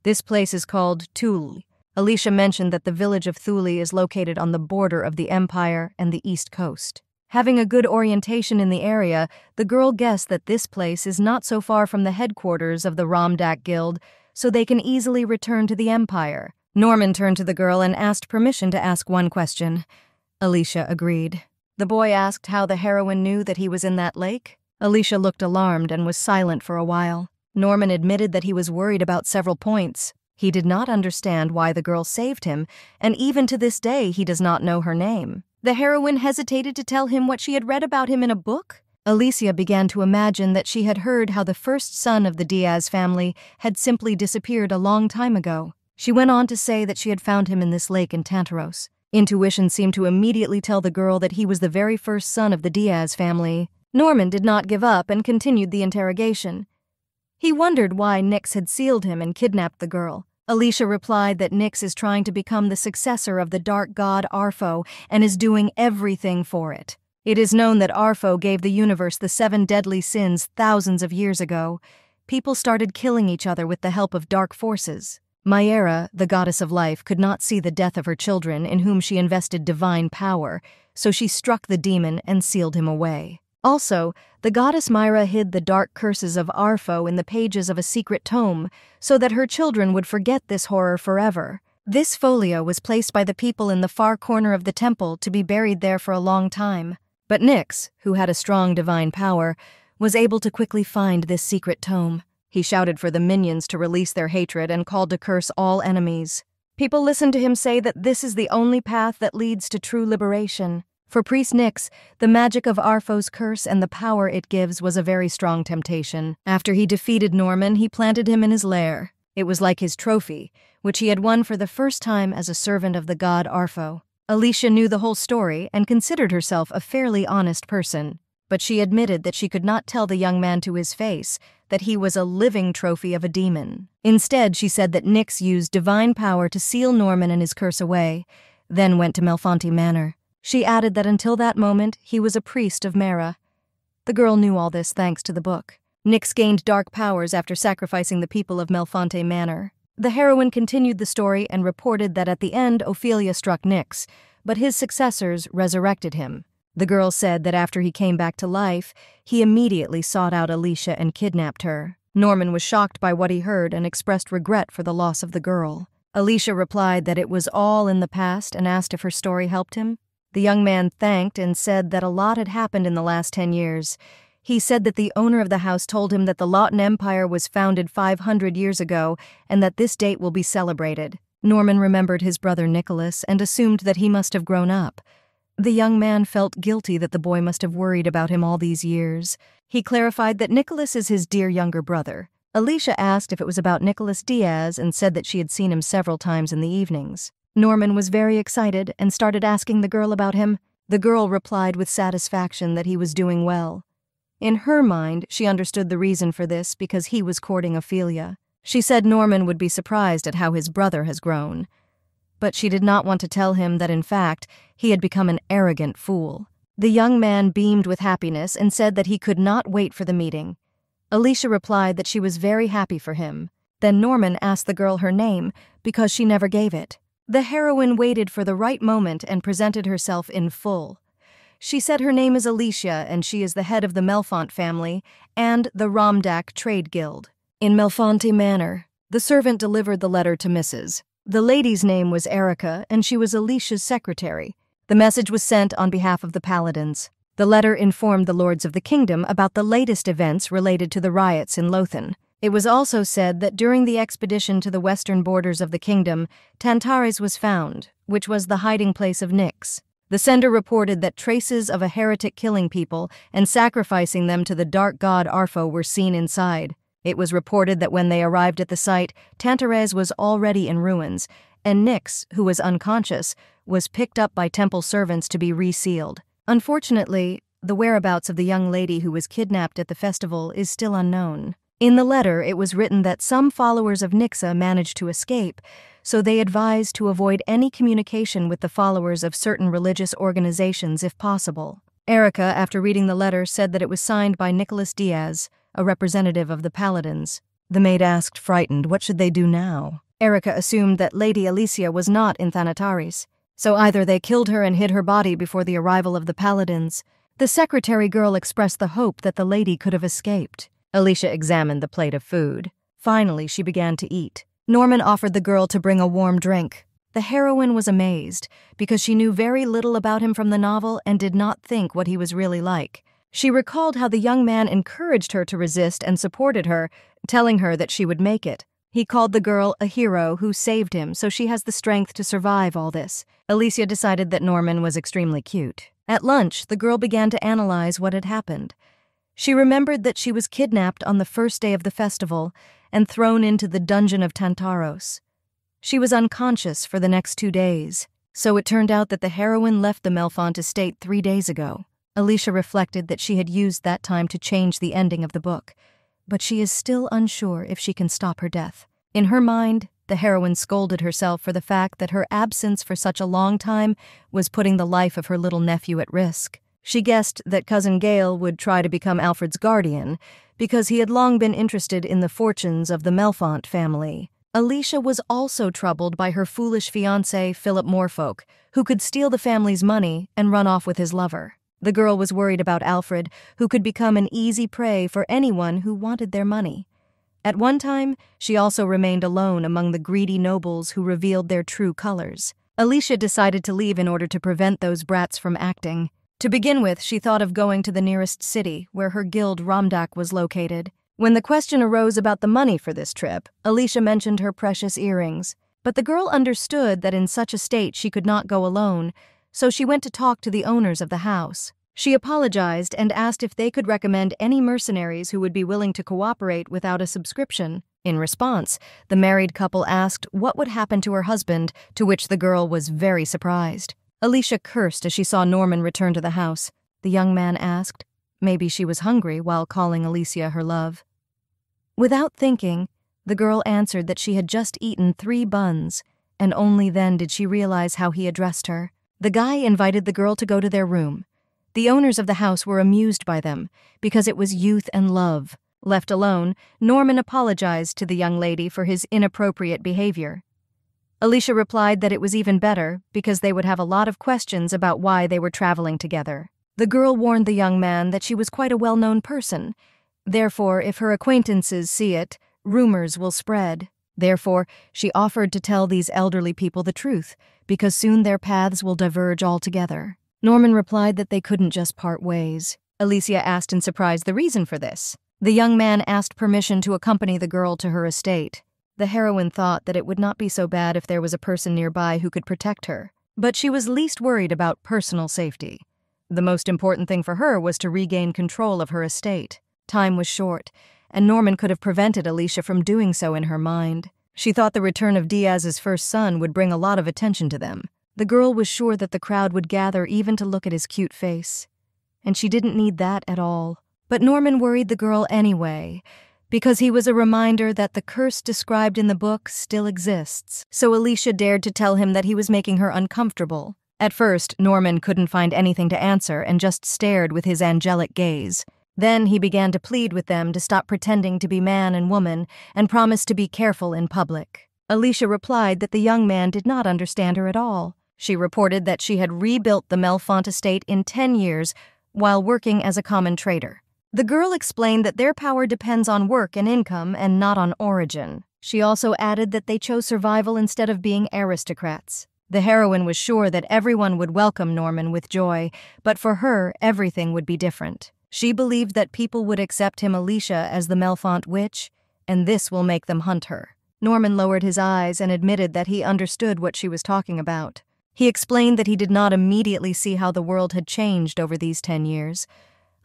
This place is called Thule. Alicia mentioned that the village of Thule is located on the border of the Empire and the East Coast. Having a good orientation in the area, the girl guessed that this place is not so far from the headquarters of the Romdak Guild, so they can easily return to the Empire. Norman turned to the girl and asked permission to ask one question. Alicia agreed. The boy asked how the heroine knew that he was in that lake. Alicia looked alarmed and was silent for a while. Norman admitted that he was worried about several points. He did not understand why the girl saved him, and even to this day he does not know her name. The heroine hesitated to tell him what she had read about him in a book. Alicia began to imagine that she had heard how the first son of the Diaz family had simply disappeared a long time ago. She went on to say that she had found him in this lake in Tantaros. Intuition seemed to immediately tell the girl that he was the very first son of the Diaz family. Norman did not give up and continued the interrogation. He wondered why Nix had sealed him and kidnapped the girl. Alicia replied that Nix is trying to become the successor of the dark god Arpho and is doing everything for it. It is known that Arpho gave the universe the seven deadly sins thousands of years ago. People started killing each other with the help of dark forces. Myera, the goddess of life, could not see the death of her children, in whom she invested divine power, so she struck the demon and sealed him away. Also, the goddess Myra hid the dark curses of Arpho in the pages of a secret tome so that her children would forget this horror forever. This folio was placed by the people in the far corner of the temple to be buried there for a long time. But Nix, who had a strong divine power, was able to quickly find this secret tome. He shouted for the minions to release their hatred and called to curse all enemies. People listened to him say that this is the only path that leads to true liberation. For priest Nix, the magic of Arpho's curse and the power it gives was a very strong temptation. After he defeated Norman, he planted him in his lair. It was like his trophy, which he had won for the first time as a servant of the god Arpho. Alicia knew the whole story and considered herself a fairly honest person, but she admitted that she could not tell the young man to his face that he was a living trophy of a demon. Instead, she said that Nix used divine power to seal Norman and his curse away, then went to Melfont Manor. She added that until that moment, he was a priest of Mara. The girl knew all this thanks to the book. Nix gained dark powers after sacrificing the people of Melfont Manor. The heroine continued the story and reported that at the end Ophelia struck Nix, but his successors resurrected him. The girl said that after he came back to life, he immediately sought out Alicia and kidnapped her. Norman was shocked by what he heard and expressed regret for the loss of the girl. Alicia replied that it was all in the past and asked if her story helped him. The young man thanked and said that a lot had happened in the last ten years. He said that the owner of the house told him that the Lawton Empire was founded 500 years ago and that this date will be celebrated. Norman remembered his brother Nicholas and assumed that he must have grown up. The young man felt guilty that the boy must have worried about him all these years. He clarified that Nicholas is his dear younger brother. Alicia asked if it was about Nicholas Diaz and said that she had seen him several times in the evenings. Norman was very excited and started asking the girl about him. The girl replied with satisfaction that he was doing well. In her mind, she understood the reason for this because he was courting Ophelia. She said Norman would be surprised at how his brother has grown but she did not want to tell him that in fact he had become an arrogant fool. The young man beamed with happiness and said that he could not wait for the meeting. Alicia replied that she was very happy for him. Then Norman asked the girl her name because she never gave it. The heroine waited for the right moment and presented herself in full. She said her name is Alicia and she is the head of the Melfont family and the Romdak Trade Guild. In Melfont Manor, the servant delivered the letter to Mrs. The lady's name was Erica, and she was Alicia's secretary. The message was sent on behalf of the Paladins. The letter informed the lords of the kingdom about the latest events related to the riots in Lothen. It was also said that during the expedition to the western borders of the kingdom, Tantaros was found, which was the hiding place of Nix. The sender reported that traces of a heretic killing people and sacrificing them to the dark god Arpho were seen inside. It was reported that when they arrived at the site, Tantaros was already in ruins, and Nix, who was unconscious, was picked up by temple servants to be resealed. Unfortunately, the whereabouts of the young lady who was kidnapped at the festival is still unknown. In the letter, it was written that some followers of Nixa managed to escape, so they advised to avoid any communication with the followers of certain religious organizations if possible. Erica, after reading the letter, said that it was signed by Nicholas Diaz, a representative of the Paladins. The maid asked, frightened, what should they do now? Erica assumed that Lady Alicia was not in Tantaros, so either they killed her and hid her body before the arrival of the Paladins. The secretary girl expressed the hope that the lady could have escaped. Alicia examined the plate of food. Finally, she began to eat. Norman offered the girl to bring a warm drink. The heroine was amazed, because she knew very little about him from the novel and did not think what he was really like. She recalled how the young man encouraged her to resist and supported her, telling her that she would make it. He called the girl a hero who saved him, so she has the strength to survive all this. Alicia decided that Norman was extremely cute. At lunch, the girl began to analyze what had happened. She remembered that she was kidnapped on the first day of the festival and thrown into the dungeon of Tantaros. She was unconscious for the next two days, so it turned out that the heroine left the Melfont estate three days ago. Alicia reflected that she had used that time to change the ending of the book, but she is still unsure if she can stop her death. In her mind, the heroine scolded herself for the fact that her absence for such a long time was putting the life of her little nephew at risk. She guessed that Cousin Gale would try to become Alfred's guardian because he had long been interested in the fortunes of the Melfont family. Alicia was also troubled by her foolish fiancé, Philip Morfolk, who could steal the family's money and run off with his lover. The girl was worried about Alfred, who could become an easy prey for anyone who wanted their money. At one time, she also remained alone among the greedy nobles who revealed their true colors. Alicia decided to leave in order to prevent those brats from acting. To begin with, she thought of going to the nearest city, where her guild Romdak was located. When the question arose about the money for this trip, Alicia mentioned her precious earrings. But the girl understood that in such a state she could not go alone, so she went to talk to the owners of the house. She apologized and asked if they could recommend any mercenaries who would be willing to cooperate without a subscription. In response, the married couple asked what would happen to her husband, to which the girl was very surprised. Alicia cursed as she saw Norman return to the house. The young man asked. Maybe she was hungry while calling Alicia her love. Without thinking, the girl answered that she had just eaten three buns, and only then did she realize how he addressed her. The guy invited the girl to go to their room. The owners of the house were amused by them because it was youth and love. Left alone, Norman apologized to the young lady for his inappropriate behavior. Alicia replied that it was even better because they would have a lot of questions about why they were traveling together. The girl warned the young man that she was quite a well known person. Therefore, if her acquaintances see it, rumors will spread. Therefore, she offered to tell these elderly people the truth, because soon their paths will diverge altogether. Norman replied that they couldn't just part ways. Alicia asked in surprise the reason for this. The young man asked permission to accompany the girl to her estate. The heroine thought that it would not be so bad if there was a person nearby who could protect her, but she was least worried about personal safety. The most important thing for her was to regain control of her estate. Time was short, and Norman could have prevented Alicia from doing so in her mind. She thought the return of Diaz's first son would bring a lot of attention to them. The girl was sure that the crowd would gather even to look at his cute face. And she didn't need that at all. But Norman worried the girl anyway, because he was a reminder that the curse described in the book still exists. So Alicia dared to tell him that he was making her uncomfortable. At first, Norman couldn't find anything to answer and just stared with his angelic gaze. Then he began to plead with them to stop pretending to be man and woman and promise to be careful in public. Alicia replied that the young man did not understand her at all. She reported that she had rebuilt the Melfont estate in 10 years while working as a common trader. The girl explained that their power depends on work and income and not on origin. She also added that they chose survival instead of being aristocrats. The heroine was sure that everyone would welcome Norman with joy, but for her, everything would be different. She believed that people would accept him Alicia as the Melfont witch, and this will make them hunt her. Norman lowered his eyes and admitted that he understood what she was talking about. He explained that he did not immediately see how the world had changed over these ten years,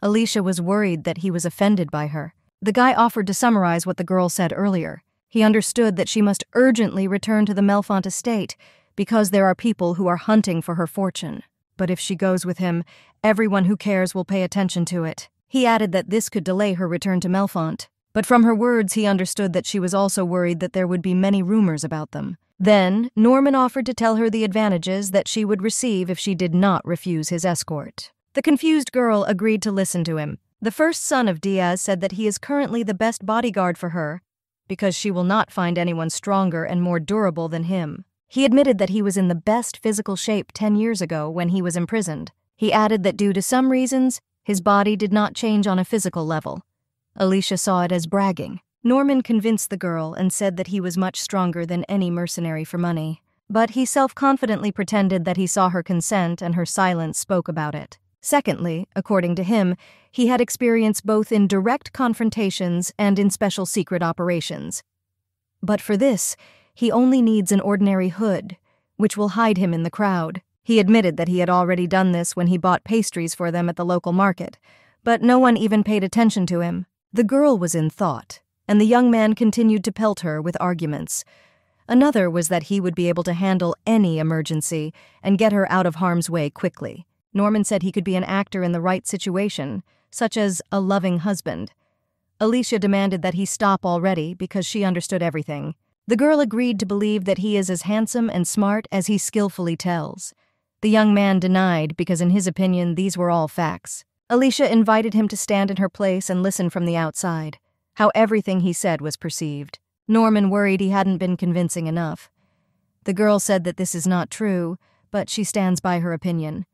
Alicia was worried that he was offended by her. The guy offered to summarize what the girl said earlier. He understood that she must urgently return to the Melfont estate because there are people who are hunting for her fortune. But if she goes with him, everyone who cares will pay attention to it. He added that this could delay her return to Melfont. But from her words, he understood that she was also worried that there would be many rumors about them. Then, Norman offered to tell her the advantages that she would receive if she did not refuse his escort. The confused girl agreed to listen to him. The first son of Diaz said that he is currently the best bodyguard for her because she will not find anyone stronger and more durable than him. He admitted that he was in the best physical shape 10 years ago when he was imprisoned. He added that due to some reasons, his body did not change on a physical level. Alicia saw it as bragging. Norman convinced the girl and said that he was much stronger than any mercenary for money. But he self confidently pretended that he saw her consent and her silence spoke about it. Secondly, according to him, he had experience both in direct confrontations and in special secret operations. But for this, he only needs an ordinary hood, which will hide him in the crowd. He admitted that he had already done this when he bought pastries for them at the local market, but no one even paid attention to him. The girl was in thought, and the young man continued to pelt her with arguments. Another was that he would be able to handle any emergency and get her out of harm's way quickly. Norman said he could be an actor in the right situation, such as a loving husband. Alicia demanded that he stop already because she understood everything. The girl agreed to believe that he is as handsome and smart as he skillfully tells. The young man denied because, in his opinion, these were all facts. Alicia invited him to stand in her place and listen from the outside, how everything he said was perceived. Norman worried he hadn't been convincing enough. The girl said that this is not true, but she stands by her opinion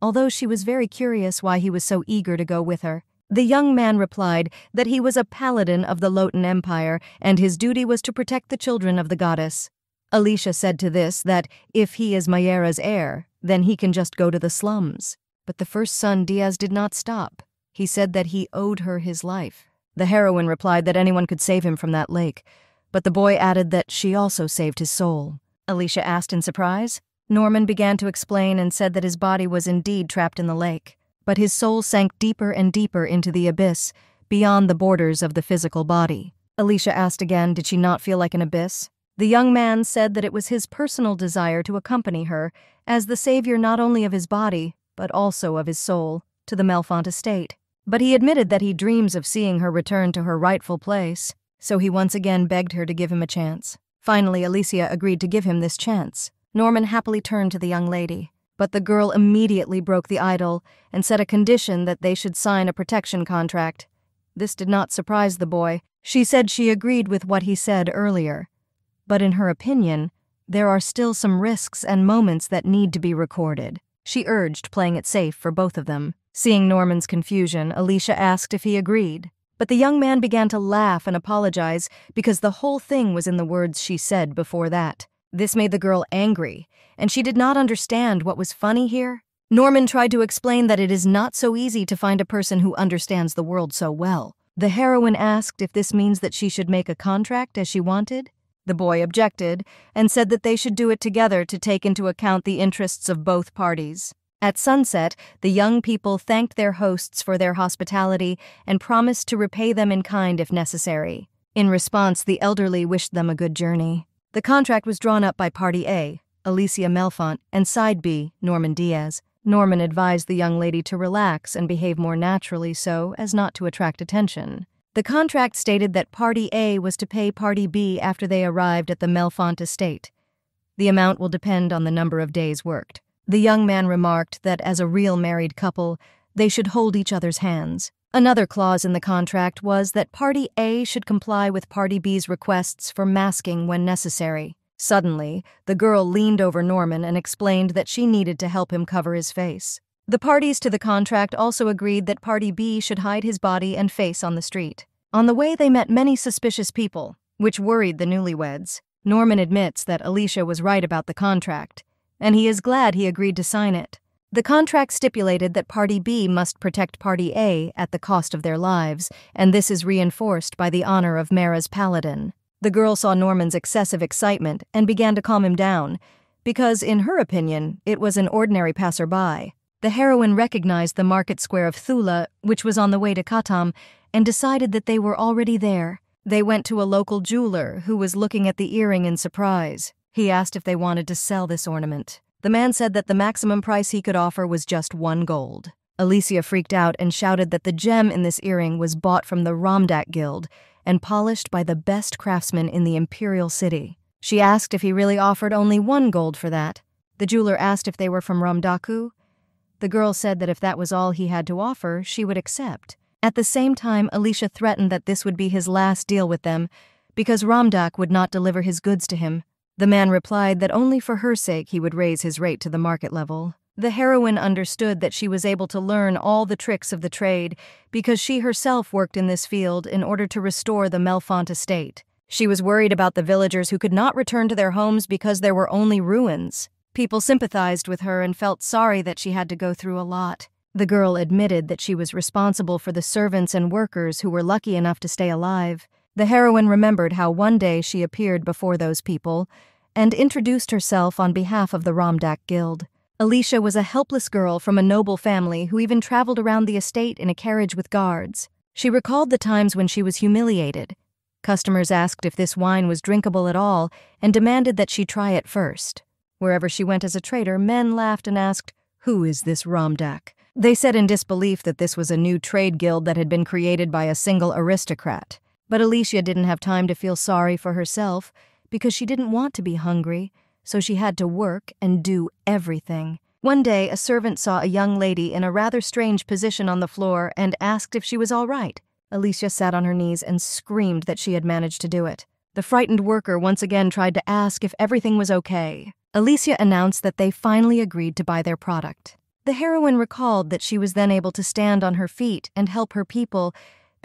although she was very curious why he was so eager to go with her. The young man replied that he was a paladin of the Lotan Empire and his duty was to protect the children of the goddess. Alicia said to this that if he is Mayera's heir, then he can just go to the slums. But the first son Diaz did not stop. He said that he owed her his life. The heroine replied that anyone could save him from that lake, but the boy added that she also saved his soul. Alicia asked in surprise. Norman began to explain and said that his body was indeed trapped in the lake, but his soul sank deeper and deeper into the abyss, beyond the borders of the physical body. Alicia asked again, did she not feel like an abyss? The young man said that it was his personal desire to accompany her as the savior not only of his body, but also of his soul, to the Melfont estate. But he admitted that he dreams of seeing her return to her rightful place, so he once again begged her to give him a chance. Finally, Alicia agreed to give him this chance. Norman happily turned to the young lady, but the girl immediately broke the idyll and set a condition that they should sign a protection contract. This did not surprise the boy. She said she agreed with what he said earlier. But in her opinion, there are still some risks and moments that need to be recorded. She urged playing it safe for both of them. Seeing Norman's confusion, Alicia asked if he agreed. But the young man began to laugh and apologize because the whole thing was in the words she said before that. This made the girl angry, and she did not understand what was funny here. Norman tried to explain that it is not so easy to find a person who understands the world so well. The heroine asked if this means that she should make a contract as she wanted. The boy objected and said that they should do it together to take into account the interests of both parties. At sunset, the young people thanked their hosts for their hospitality and promised to repay them in kind if necessary. In response, the elderly wished them a good journey. The contract was drawn up by Party A, Alicia Melfont, and Side B, Norman Diaz. Norman advised the young lady to relax and behave more naturally so as not to attract attention. The contract stated that Party A was to pay Party B after they arrived at the Melfont estate. The amount will depend on the number of days worked. The young man remarked that as a real married couple, they should hold each other's hands. Another clause in the contract was that Party A should comply with Party B's requests for masking when necessary. Suddenly, the girl leaned over Norman and explained that she needed to help him cover his face. The parties to the contract also agreed that Party B should hide his body and face on the street. On the way, they met many suspicious people, which worried the newlyweds. Norman admits that Alicia was right about the contract, and he is glad he agreed to sign it. The contract stipulated that Party B must protect Party A at the cost of their lives, and this is reinforced by the honor of Mara's paladin. The girl saw Norman's excessive excitement and began to calm him down, because, in her opinion, it was an ordinary passerby. The heroine recognized the market square of Thula, which was on the way to Katam, and decided that they were already there. They went to a local jeweler who was looking at the earring in surprise. He asked if they wanted to sell this ornament. The man said that the maximum price he could offer was just one gold. Alicia freaked out and shouted that the gem in this earring was bought from the Romdak Guild and polished by the best craftsmen in the Imperial City. She asked if he really offered only one gold for that. The jeweler asked if they were from Ramdaku, the girl said that if that was all he had to offer, she would accept. At the same time, Alicia threatened that this would be his last deal with them, because Romdak would not deliver his goods to him. The man replied that only for her sake he would raise his rate to the market level. The heroine understood that she was able to learn all the tricks of the trade because she herself worked in this field in order to restore the Melfont estate. She was worried about the villagers who could not return to their homes because there were only ruins. People sympathized with her and felt sorry that she had to go through a lot. The girl admitted that she was responsible for the servants and workers who were lucky enough to stay alive. The heroine remembered how one day she appeared before those people and introduced herself on behalf of the Romdak Guild. Alicia was a helpless girl from a noble family who even traveled around the estate in a carriage with guards. She recalled the times when she was humiliated. Customers asked if this wine was drinkable at all and demanded that she try it first. Wherever she went as a trader, men laughed and asked, Who is this Romdak? They said in disbelief that this was a new trade guild that had been created by a single aristocrat. But Alicia didn't have time to feel sorry for herself because she didn't want to be hungry, so she had to work and do everything. One day, a servant saw a young lady in a rather strange position on the floor and asked if she was all right. Alicia sat on her knees and screamed that she had managed to do it. The frightened worker once again tried to ask if everything was okay. Alicia announced that they finally agreed to buy their product. The heroine recalled that she was then able to stand on her feet and help her people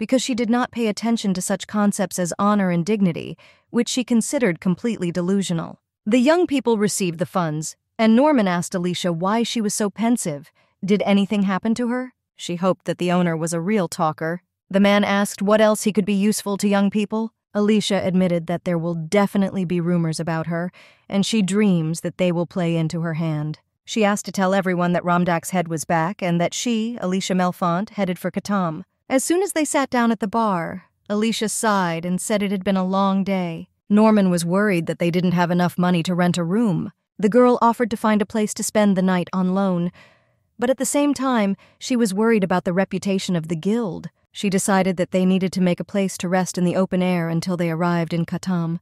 because she did not pay attention to such concepts as honor and dignity, which she considered completely delusional. The young people received the funds, and Norman asked Alicia why she was so pensive. Did anything happen to her? She hoped that the owner was a real talker. The man asked what else he could be useful to young people. Alicia admitted that there will definitely be rumors about her, and she dreams that they will play into her hand. She asked to tell everyone that Romdak's head was back and that she, Alicia Melfont, headed for Katam. As soon as they sat down at the bar, Alicia sighed and said it had been a long day. Norman was worried that they didn't have enough money to rent a room. The girl offered to find a place to spend the night on loan, but at the same time, she was worried about the reputation of the guild. She decided that they needed to make a place to rest in the open air until they arrived in Katam.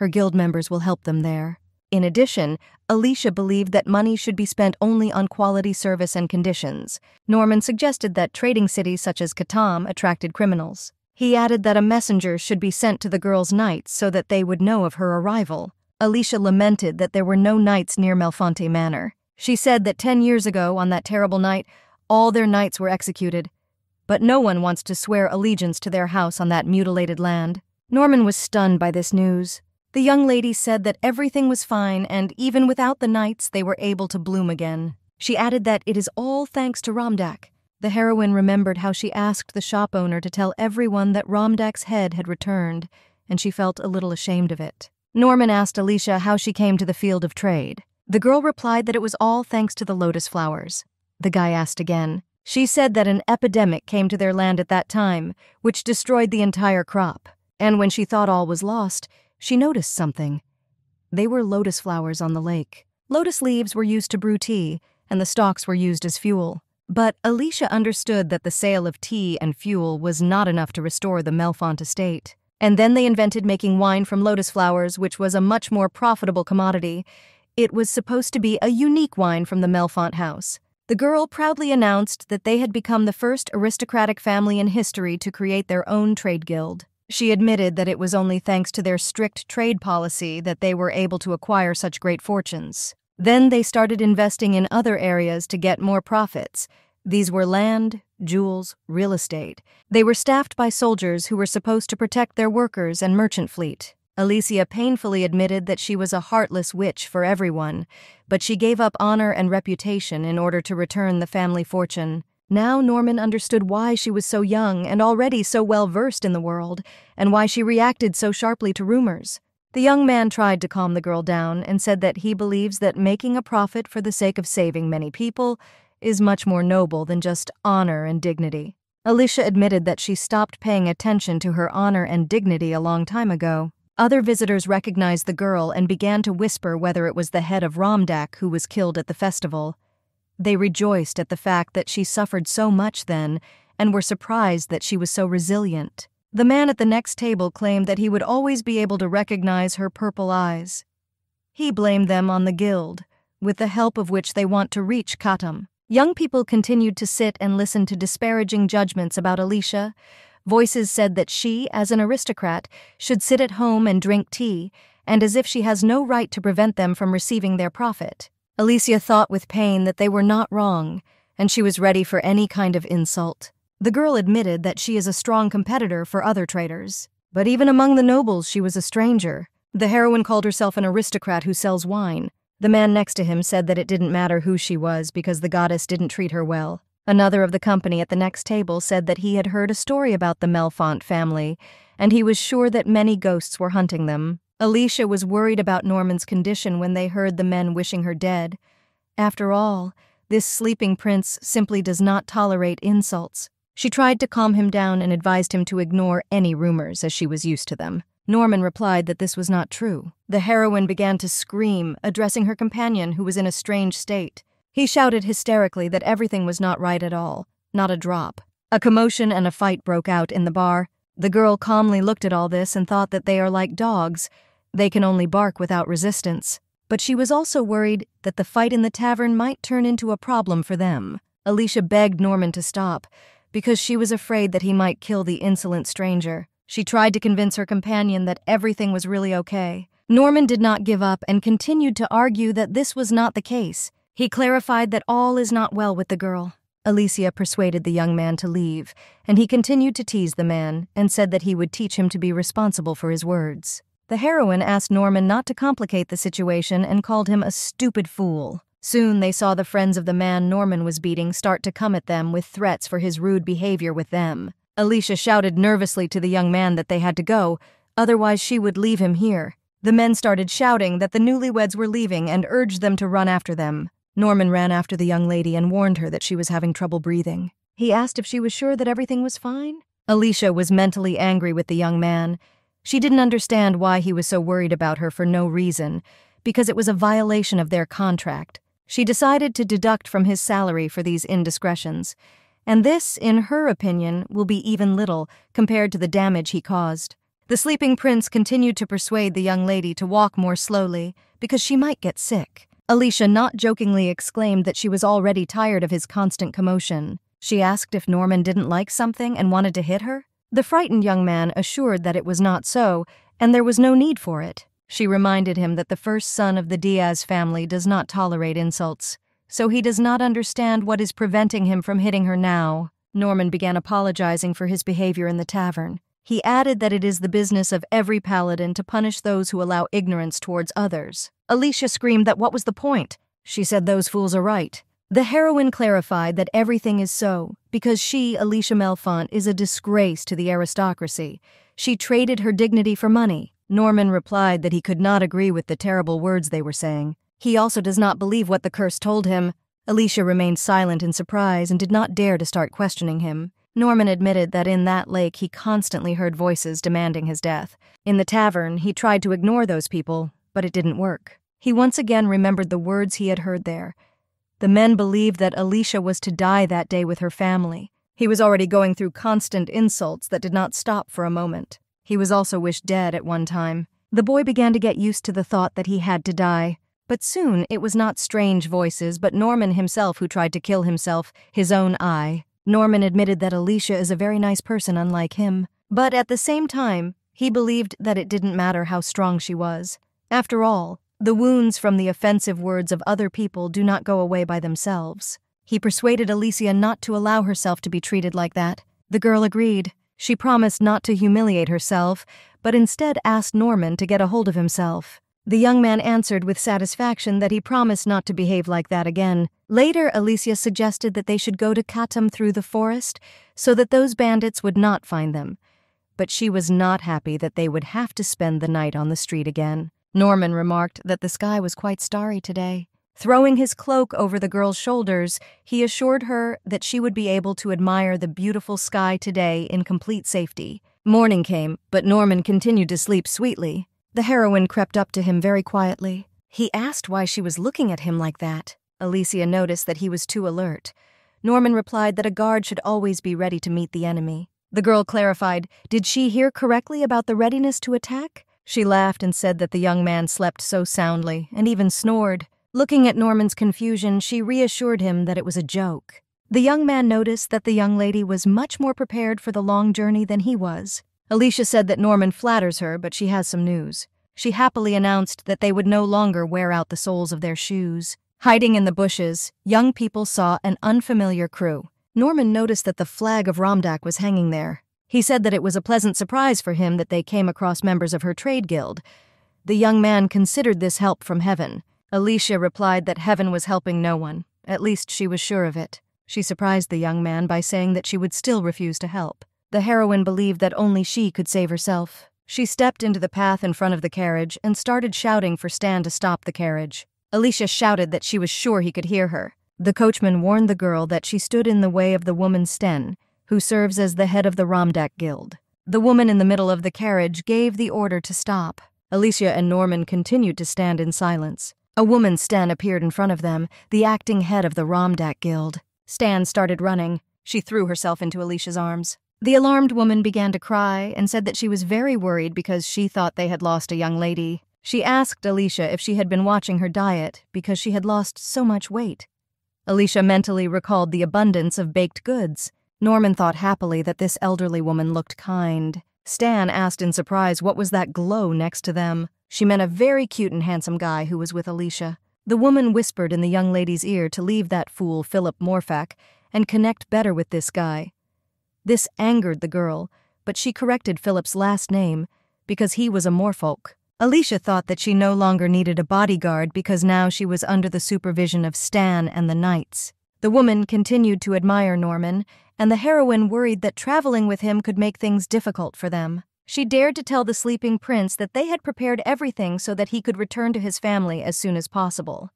Her guild members will help them there. In addition, Alicia believed that money should be spent only on quality service and conditions. Norman suggested that trading cities such as Katam attracted criminals. He added that a messenger should be sent to the girls' knights so that they would know of her arrival. Alicia lamented that there were no knights near Melfont Manor. She said that ten years ago, on that terrible night, all their knights were executed, but no one wants to swear allegiance to their house on that mutilated land. Norman was stunned by this news. The young lady said that everything was fine, and even without the knights, they were able to bloom again. She added that it is all thanks to Romdak. The heroine remembered how she asked the shop owner to tell everyone that Romdak's head had returned, and she felt a little ashamed of it. Norman asked Alicia how she came to the field of trade. The girl replied that it was all thanks to the lotus flowers. The guy asked again. She said that an epidemic came to their land at that time, which destroyed the entire crop. And when she thought all was lost, she noticed something. They were lotus flowers on the lake. Lotus leaves were used to brew tea, and the stalks were used as fuel. But Alicia understood that the sale of tea and fuel was not enough to restore the Melfont estate. And then they invented making wine from lotus flowers, which was a much more profitable commodity. It was supposed to be a unique wine from the Melfont house. The girl proudly announced that they had become the first aristocratic family in history to create their own trade guild. She admitted that it was only thanks to their strict trade policy that they were able to acquire such great fortunes. Then they started investing in other areas to get more profits. These were land, jewels, real estate. They were staffed by soldiers who were supposed to protect their workers and merchant fleet. Alicia painfully admitted that she was a heartless witch for everyone, but she gave up honor and reputation in order to return the family fortune. Now Norman understood why she was so young and already so well versed in the world, and why she reacted so sharply to rumors. The young man tried to calm the girl down and said that he believes that making a profit for the sake of saving many people is much more noble than just honor and dignity. Alicia admitted that she stopped paying attention to her honor and dignity a long time ago. Other visitors recognized the girl and began to whisper whether it was the head of Romdak who was killed at the festival. They rejoiced at the fact that she suffered so much then and were surprised that she was so resilient. The man at the next table claimed that he would always be able to recognize her purple eyes. He blamed them on the guild, with the help of which they want to reach Katam. Young people continued to sit and listen to disparaging judgments about Alicia, Voices said that she, as an aristocrat, should sit at home and drink tea, and as if she has no right to prevent them from receiving their profit. Alicia thought with pain that they were not wrong, and she was ready for any kind of insult. The girl admitted that she is a strong competitor for other traders. But even among the nobles, she was a stranger. The heroine called herself an aristocrat who sells wine. The man next to him said that it didn't matter who she was because the goddess didn't treat her well. Another of the company at the next table said that he had heard a story about the Melfont family, and he was sure that many ghosts were hunting them. Alicia was worried about Norman's condition when they heard the men wishing her dead. After all, this sleeping prince simply does not tolerate insults. She tried to calm him down and advised him to ignore any rumors, as she was used to them. Norman replied that this was not true. The heroine began to scream, addressing her companion, who was in a strange state. He shouted hysterically that everything was not right at all, not a drop. A commotion and a fight broke out in the bar. The girl calmly looked at all this and thought that they are like dogs. They can only bark without resistance. But she was also worried that the fight in the tavern might turn into a problem for them. Alicia begged Norman to stop, because she was afraid that he might kill the insolent stranger. She tried to convince her companion that everything was really okay. Norman did not give up and continued to argue that this was not the case. He clarified that all is not well with the girl. Alicia persuaded the young man to leave, and he continued to tease the man and said that he would teach him to be responsible for his words. The heroine asked Norman not to complicate the situation and called him a stupid fool. Soon they saw the friends of the man Norman was beating start to come at them with threats for his rude behavior with them. Alicia shouted nervously to the young man that they had to go. Otherwise, she would leave him here. The men started shouting that the newlyweds were leaving and urged them to run after them. Norman ran after the young lady and warned her that she was having trouble breathing. He asked if she was sure that everything was fine. Alicia was mentally angry with the young man. She didn't understand why he was so worried about her for no reason, because it was a violation of their contract. She decided to deduct from his salary for these indiscretions, and this, in her opinion, will be even little compared to the damage he caused. The sleeping prince continued to persuade the young lady to walk more slowly because she might get sick. Alicia not jokingly exclaimed that she was already tired of his constant commotion. She asked if Norman didn't like something and wanted to hit her. The frightened young man assured that it was not so, and there was no need for it. She reminded him that the first son of the Diaz family does not tolerate insults, so he does not understand what is preventing him from hitting her now. Norman began apologizing for his behavior in the tavern. He added that it is the business of every paladin to punish those who allow ignorance towards others. Alicia screamed that what was the point? She said those fools are right. The heroine clarified that everything is so because she, Alicia Melfont, is a disgrace to the aristocracy. She traded her dignity for money. Norman replied that he could not agree with the terrible words they were saying. He also does not believe what the curse told him. Alicia remained silent in surprise and did not dare to start questioning him. Norman admitted that in that lake he constantly heard voices demanding his death. In the tavern, he tried to ignore those people, but it didn't work. He once again remembered the words he had heard there. The men believed that Alicia was to die that day with her family. He was already going through constant insults that did not stop for a moment. He was also wished dead at one time. The boy began to get used to the thought that he had to die. But soon it was not strange voices, but Norman himself who tried to kill himself, his own eye. Norman admitted that Alicia is a very nice person, unlike him. But at the same time, he believed that it didn't matter how strong she was. After all, the wounds from the offensive words of other people do not go away by themselves. He persuaded Alicia not to allow herself to be treated like that. The girl agreed. She promised not to humiliate herself, but instead asked Norman to get a hold of himself. The young man answered with satisfaction that he promised not to behave like that again. Later, Alicia suggested that they should go to Katam through the forest so that those bandits would not find them. But she was not happy that they would have to spend the night on the street again. Norman remarked that the sky was quite starry today. Throwing his cloak over the girl's shoulders, he assured her that she would be able to admire the beautiful sky today in complete safety. Morning came, but Norman continued to sleep sweetly. The heroine crept up to him very quietly. He asked why she was looking at him like that. Alicia noticed that he was too alert. Norman replied that a guard should always be ready to meet the enemy. The girl clarified, Did she hear correctly about the readiness to attack? She laughed and said that the young man slept so soundly, and even snored. Looking at Norman's confusion, she reassured him that it was a joke. The young man noticed that the young lady was much more prepared for the long journey than he was. Alicia said that Norman flatters her, but she has some news. She happily announced that they would no longer wear out the soles of their shoes. Hiding in the bushes, young people saw an unfamiliar crew. Norman noticed that the flag of Romdak was hanging there. He said that it was a pleasant surprise for him that they came across members of her trade guild. The young man considered this help from heaven. Alicia replied that heaven was helping no one. At least she was sure of it. She surprised the young man by saying that she would still refuse to help. The heroine believed that only she could save herself. She stepped into the path in front of the carriage and started shouting for Stan to stop the carriage. Alicia shouted that she was sure he could hear her. The coachman warned the girl that she stood in the way of the woman Sten, who serves as the head of the Romdak Guild. The woman in the middle of the carriage gave the order to stop. Alicia and Norman continued to stand in silence. A woman Sten appeared in front of them, the acting head of the Romdak Guild. Stan started running. She threw herself into Alicia's arms. The alarmed woman began to cry and said that she was very worried because she thought they had lost a young lady. She asked Alicia if she had been watching her diet because she had lost so much weight. Alicia mentally recalled the abundance of baked goods. Norman thought happily that this elderly woman looked kind. Stan asked in surprise what was that glow next to them. She meant a very cute and handsome guy who was with Alicia. The woman whispered in the young lady's ear to leave that fool Philip Morfak and connect better with this guy. This angered the girl, but she corrected Philip's last name because he was a Morfolk. Alicia thought that she no longer needed a bodyguard because now she was under the supervision of Stan and the knights. The woman continued to admire Norman, and the heroine worried that traveling with him could make things difficult for them. She dared to tell the sleeping prince that they had prepared everything so that he could return to his family as soon as possible.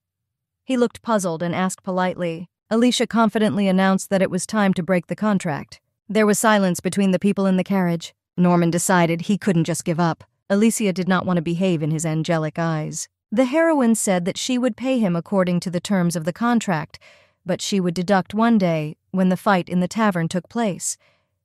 He looked puzzled and asked politely. Alicia confidently announced that it was time to break the contract. There was silence between the people in the carriage. Norman decided he couldn't just give up. Alicia did not want to behave in his angelic eyes. The heroine said that she would pay him according to the terms of the contract, but she would deduct one day when the fight in the tavern took place.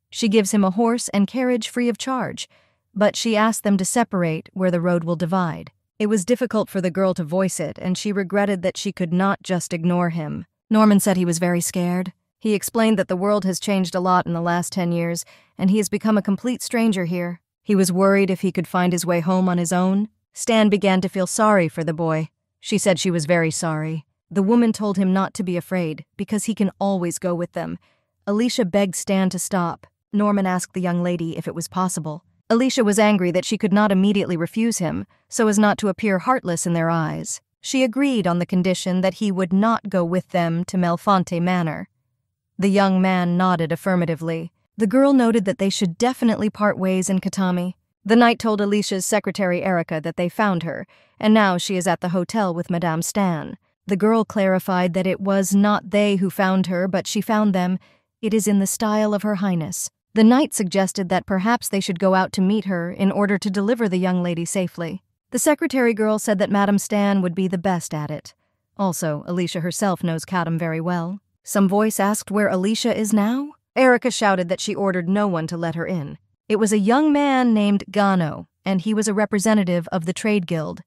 She gives him a horse and carriage free of charge, but she asked them to separate where the road will divide. It was difficult for the girl to voice it, and she regretted that she could not just ignore him. Norman said he was very scared. He explained that the world has changed a lot in the last 10 years, and he has become a complete stranger here. He was worried if he could find his way home on his own. Stan began to feel sorry for the boy. She said she was very sorry. The woman told him not to be afraid, because he can always go with them. Alicia begged Stan to stop. Norman asked the young lady if it was possible. Alicia was angry that she could not immediately refuse him, so as not to appear heartless in their eyes. She agreed on the condition that he would not go with them to Melfont Manor. The young man nodded affirmatively. The girl noted that they should definitely part ways in Katami. The knight told Alicia's secretary Erica that they found her, and now she is at the hotel with Madame Stan. The girl clarified that it was not they who found her, but she found them. It is in the style of Her Highness. The knight suggested that perhaps they should go out to meet her in order to deliver the young lady safely. The secretary girl said that Madame Stan would be the best at it. Also, Alicia herself knows Cadam very well. Some voice asked where Alicia is now? Erica shouted that she ordered no one to let her in. It was a young man named Gano, and he was a representative of the trade guild.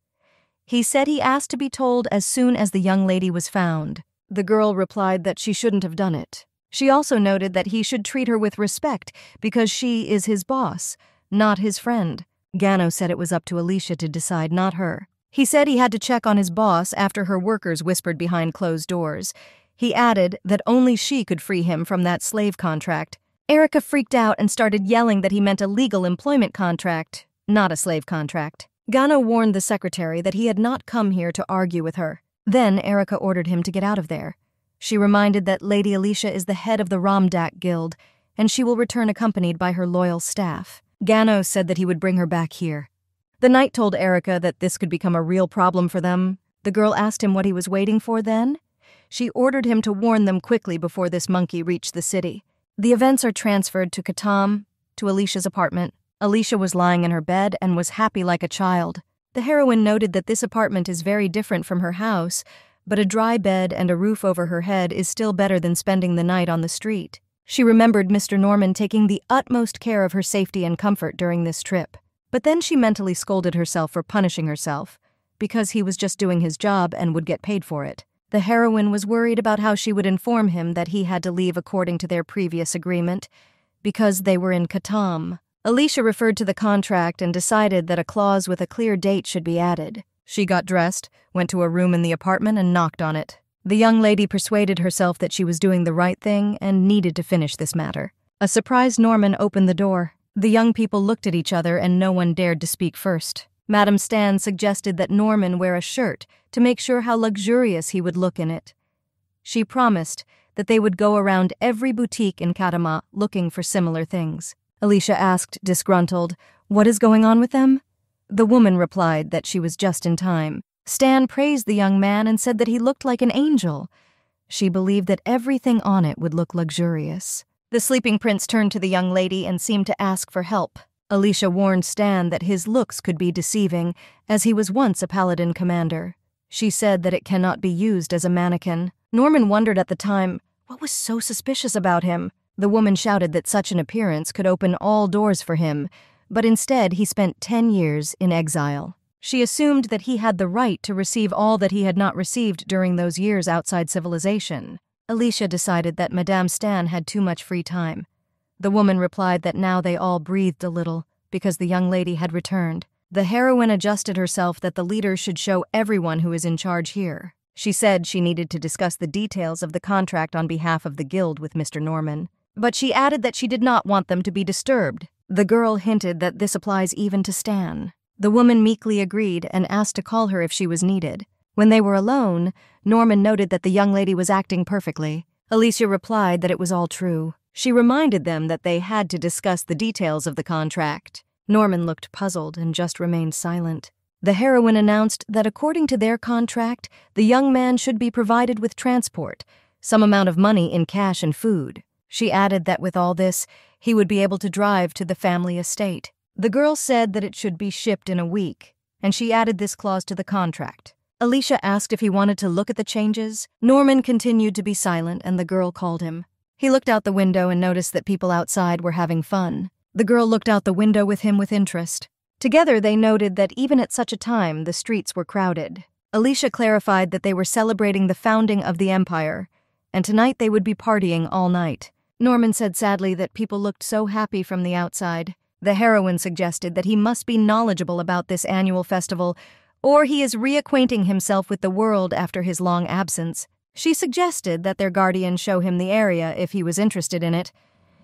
He said he asked to be told as soon as the young lady was found. The girl replied that she shouldn't have done it. She also noted that he should treat her with respect because she is his boss, not his friend. Gano said it was up to Alicia to decide, not her. He said he had to check on his boss after her workers whispered behind closed doors. He added that only she could free him from that slave contract. Erica freaked out and started yelling that he meant a legal employment contract, not a slave contract. Gano warned the secretary that he had not come here to argue with her. Then Erica ordered him to get out of there. She reminded that Lady Alicia is the head of the Romdak Guild, and she will return accompanied by her loyal staff. Gano said that he would bring her back here. The knight told Erica that this could become a real problem for them. The girl asked him what he was waiting for then. She ordered him to warn them quickly before this monkey reached the city. The events are transferred to Katam, to Alicia's apartment. Alicia was lying in her bed and was happy like a child. The heroine noted that this apartment is very different from her house, but a dry bed and a roof over her head is still better than spending the night on the street. She remembered Mr. Norman taking the utmost care of her safety and comfort during this trip. But then she mentally scolded herself for punishing herself, because he was just doing his job and would get paid for it. The heroine was worried about how she would inform him that he had to leave according to their previous agreement, because they were in Katam. Alicia referred to the contract and decided that a clause with a clear date should be added. She got dressed, went to a room in the apartment, and knocked on it. The young lady persuaded herself that she was doing the right thing and needed to finish this matter. A surprised Norman opened the door. The young people looked at each other and no one dared to speak first. Madame Stan suggested that Norman wear a shirt to make sure how luxurious he would look in it. She promised that they would go around every boutique in Katama looking for similar things. Alicia asked, disgruntled, What is going on with them? The woman replied that she was just in time. Stan praised the young man and said that he looked like an angel. She believed that everything on it would look luxurious. The sleeping prince turned to the young lady and seemed to ask for help. Alicia warned Stan that his looks could be deceiving, as he was once a paladin commander. She said that it cannot be used as a mannequin. Norman wondered at the time what was so suspicious about him. The woman shouted that such an appearance could open all doors for him, but instead he spent 10 years in exile. She assumed that he had the right to receive all that he had not received during those years outside civilization. Alicia decided that Madame Stan had too much free time. The woman replied that now they all breathed a little, because the young lady had returned. The heroine adjusted herself that the leader should show everyone who is in charge here. She said she needed to discuss the details of the contract on behalf of the guild with Mr. Norman. But she added that she did not want them to be disturbed, the girl hinted that this applies even to Stan. The woman meekly agreed and asked to call her if she was needed. When they were alone, Norman noted that the young lady was acting perfectly. Alicia replied that it was all true. She reminded them that they had to discuss the details of the contract. Norman looked puzzled and just remained silent. The heroine announced that according to their contract, the young man should be provided with transport, some amount of money in cash and food. She added that with all this, he would be able to drive to the family estate. The girl said that it should be shipped in a week, and she added this clause to the contract. Alicia asked if he wanted to look at the changes. Norman continued to be silent, and the girl called him. He looked out the window and noticed that people outside were having fun. The girl looked out the window with him with interest. Together, they noted that even at such a time, the streets were crowded. Alicia clarified that they were celebrating the founding of the empire, and tonight they would be partying all night. Norman said sadly that people looked so happy from the outside. The heroine suggested that he must be knowledgeable about this annual festival, or he is reacquainting himself with the world after his long absence. She suggested that their guardian show him the area if he was interested in it.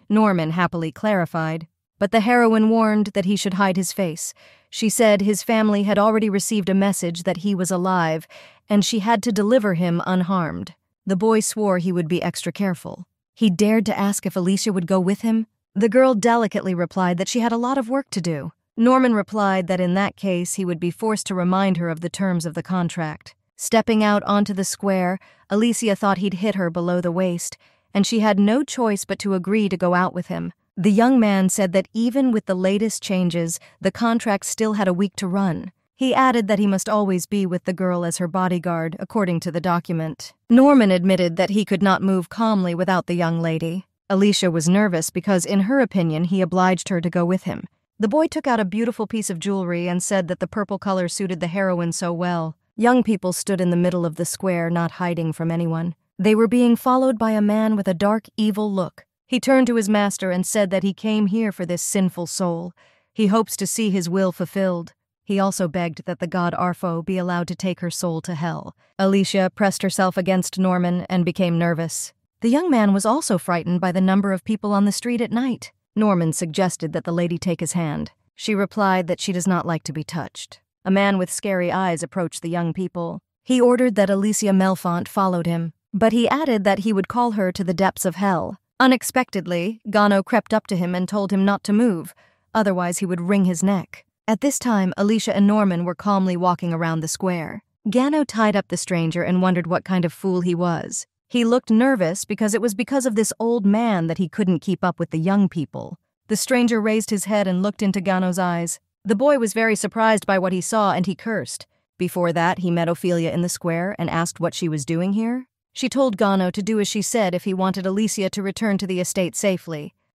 Norman happily clarified, but the heroine warned that he should hide his face. She said his family had already received a message that he was alive, and she had to deliver him unharmed. The boy swore he would be extra careful. He dared to ask if Alicia would go with him. The girl delicately replied that she had a lot of work to do. Norman replied that in that case he would be forced to remind her of the terms of the contract. Stepping out onto the square, Alicia thought he'd hit her below the waist, and she had no choice but to agree to go out with him. The young man said that even with the latest changes, the contract still had a week to run. He added that he must always be with the girl as her bodyguard, according to the document. Norman admitted that he could not move calmly without the young lady. Alicia was nervous because, in her opinion, he obliged her to go with him. The boy took out a beautiful piece of jewelry and said that the purple color suited the heroine so well. Young people stood in the middle of the square, not hiding from anyone. They were being followed by a man with a dark, evil look. He turned to his master and said that he came here for this sinful soul. He hopes to see his will fulfilled. He also begged that the god Arpho be allowed to take her soul to hell. Alicia pressed herself against Norman and became nervous. The young man was also frightened by the number of people on the street at night. Norman suggested that the lady take his hand. She replied that she does not like to be touched. A man with scary eyes approached the young people. He ordered that Alicia Melfont followed him, but he added that he would call her to the depths of hell. Unexpectedly, Gano crept up to him and told him not to move, otherwise he would wring his neck. At this time, Alicia and Norman were calmly walking around the square. Gano tied up the stranger and wondered what kind of fool he was. He looked nervous because it was because of this old man that he couldn't keep up with the young people. The stranger raised his head and looked into Gano's eyes. The boy was very surprised by what he saw and he cursed. Before that, he met Ophelia in the square and asked what she was doing here. She told Gano to do as she said if he wanted Alicia to return to the estate safely.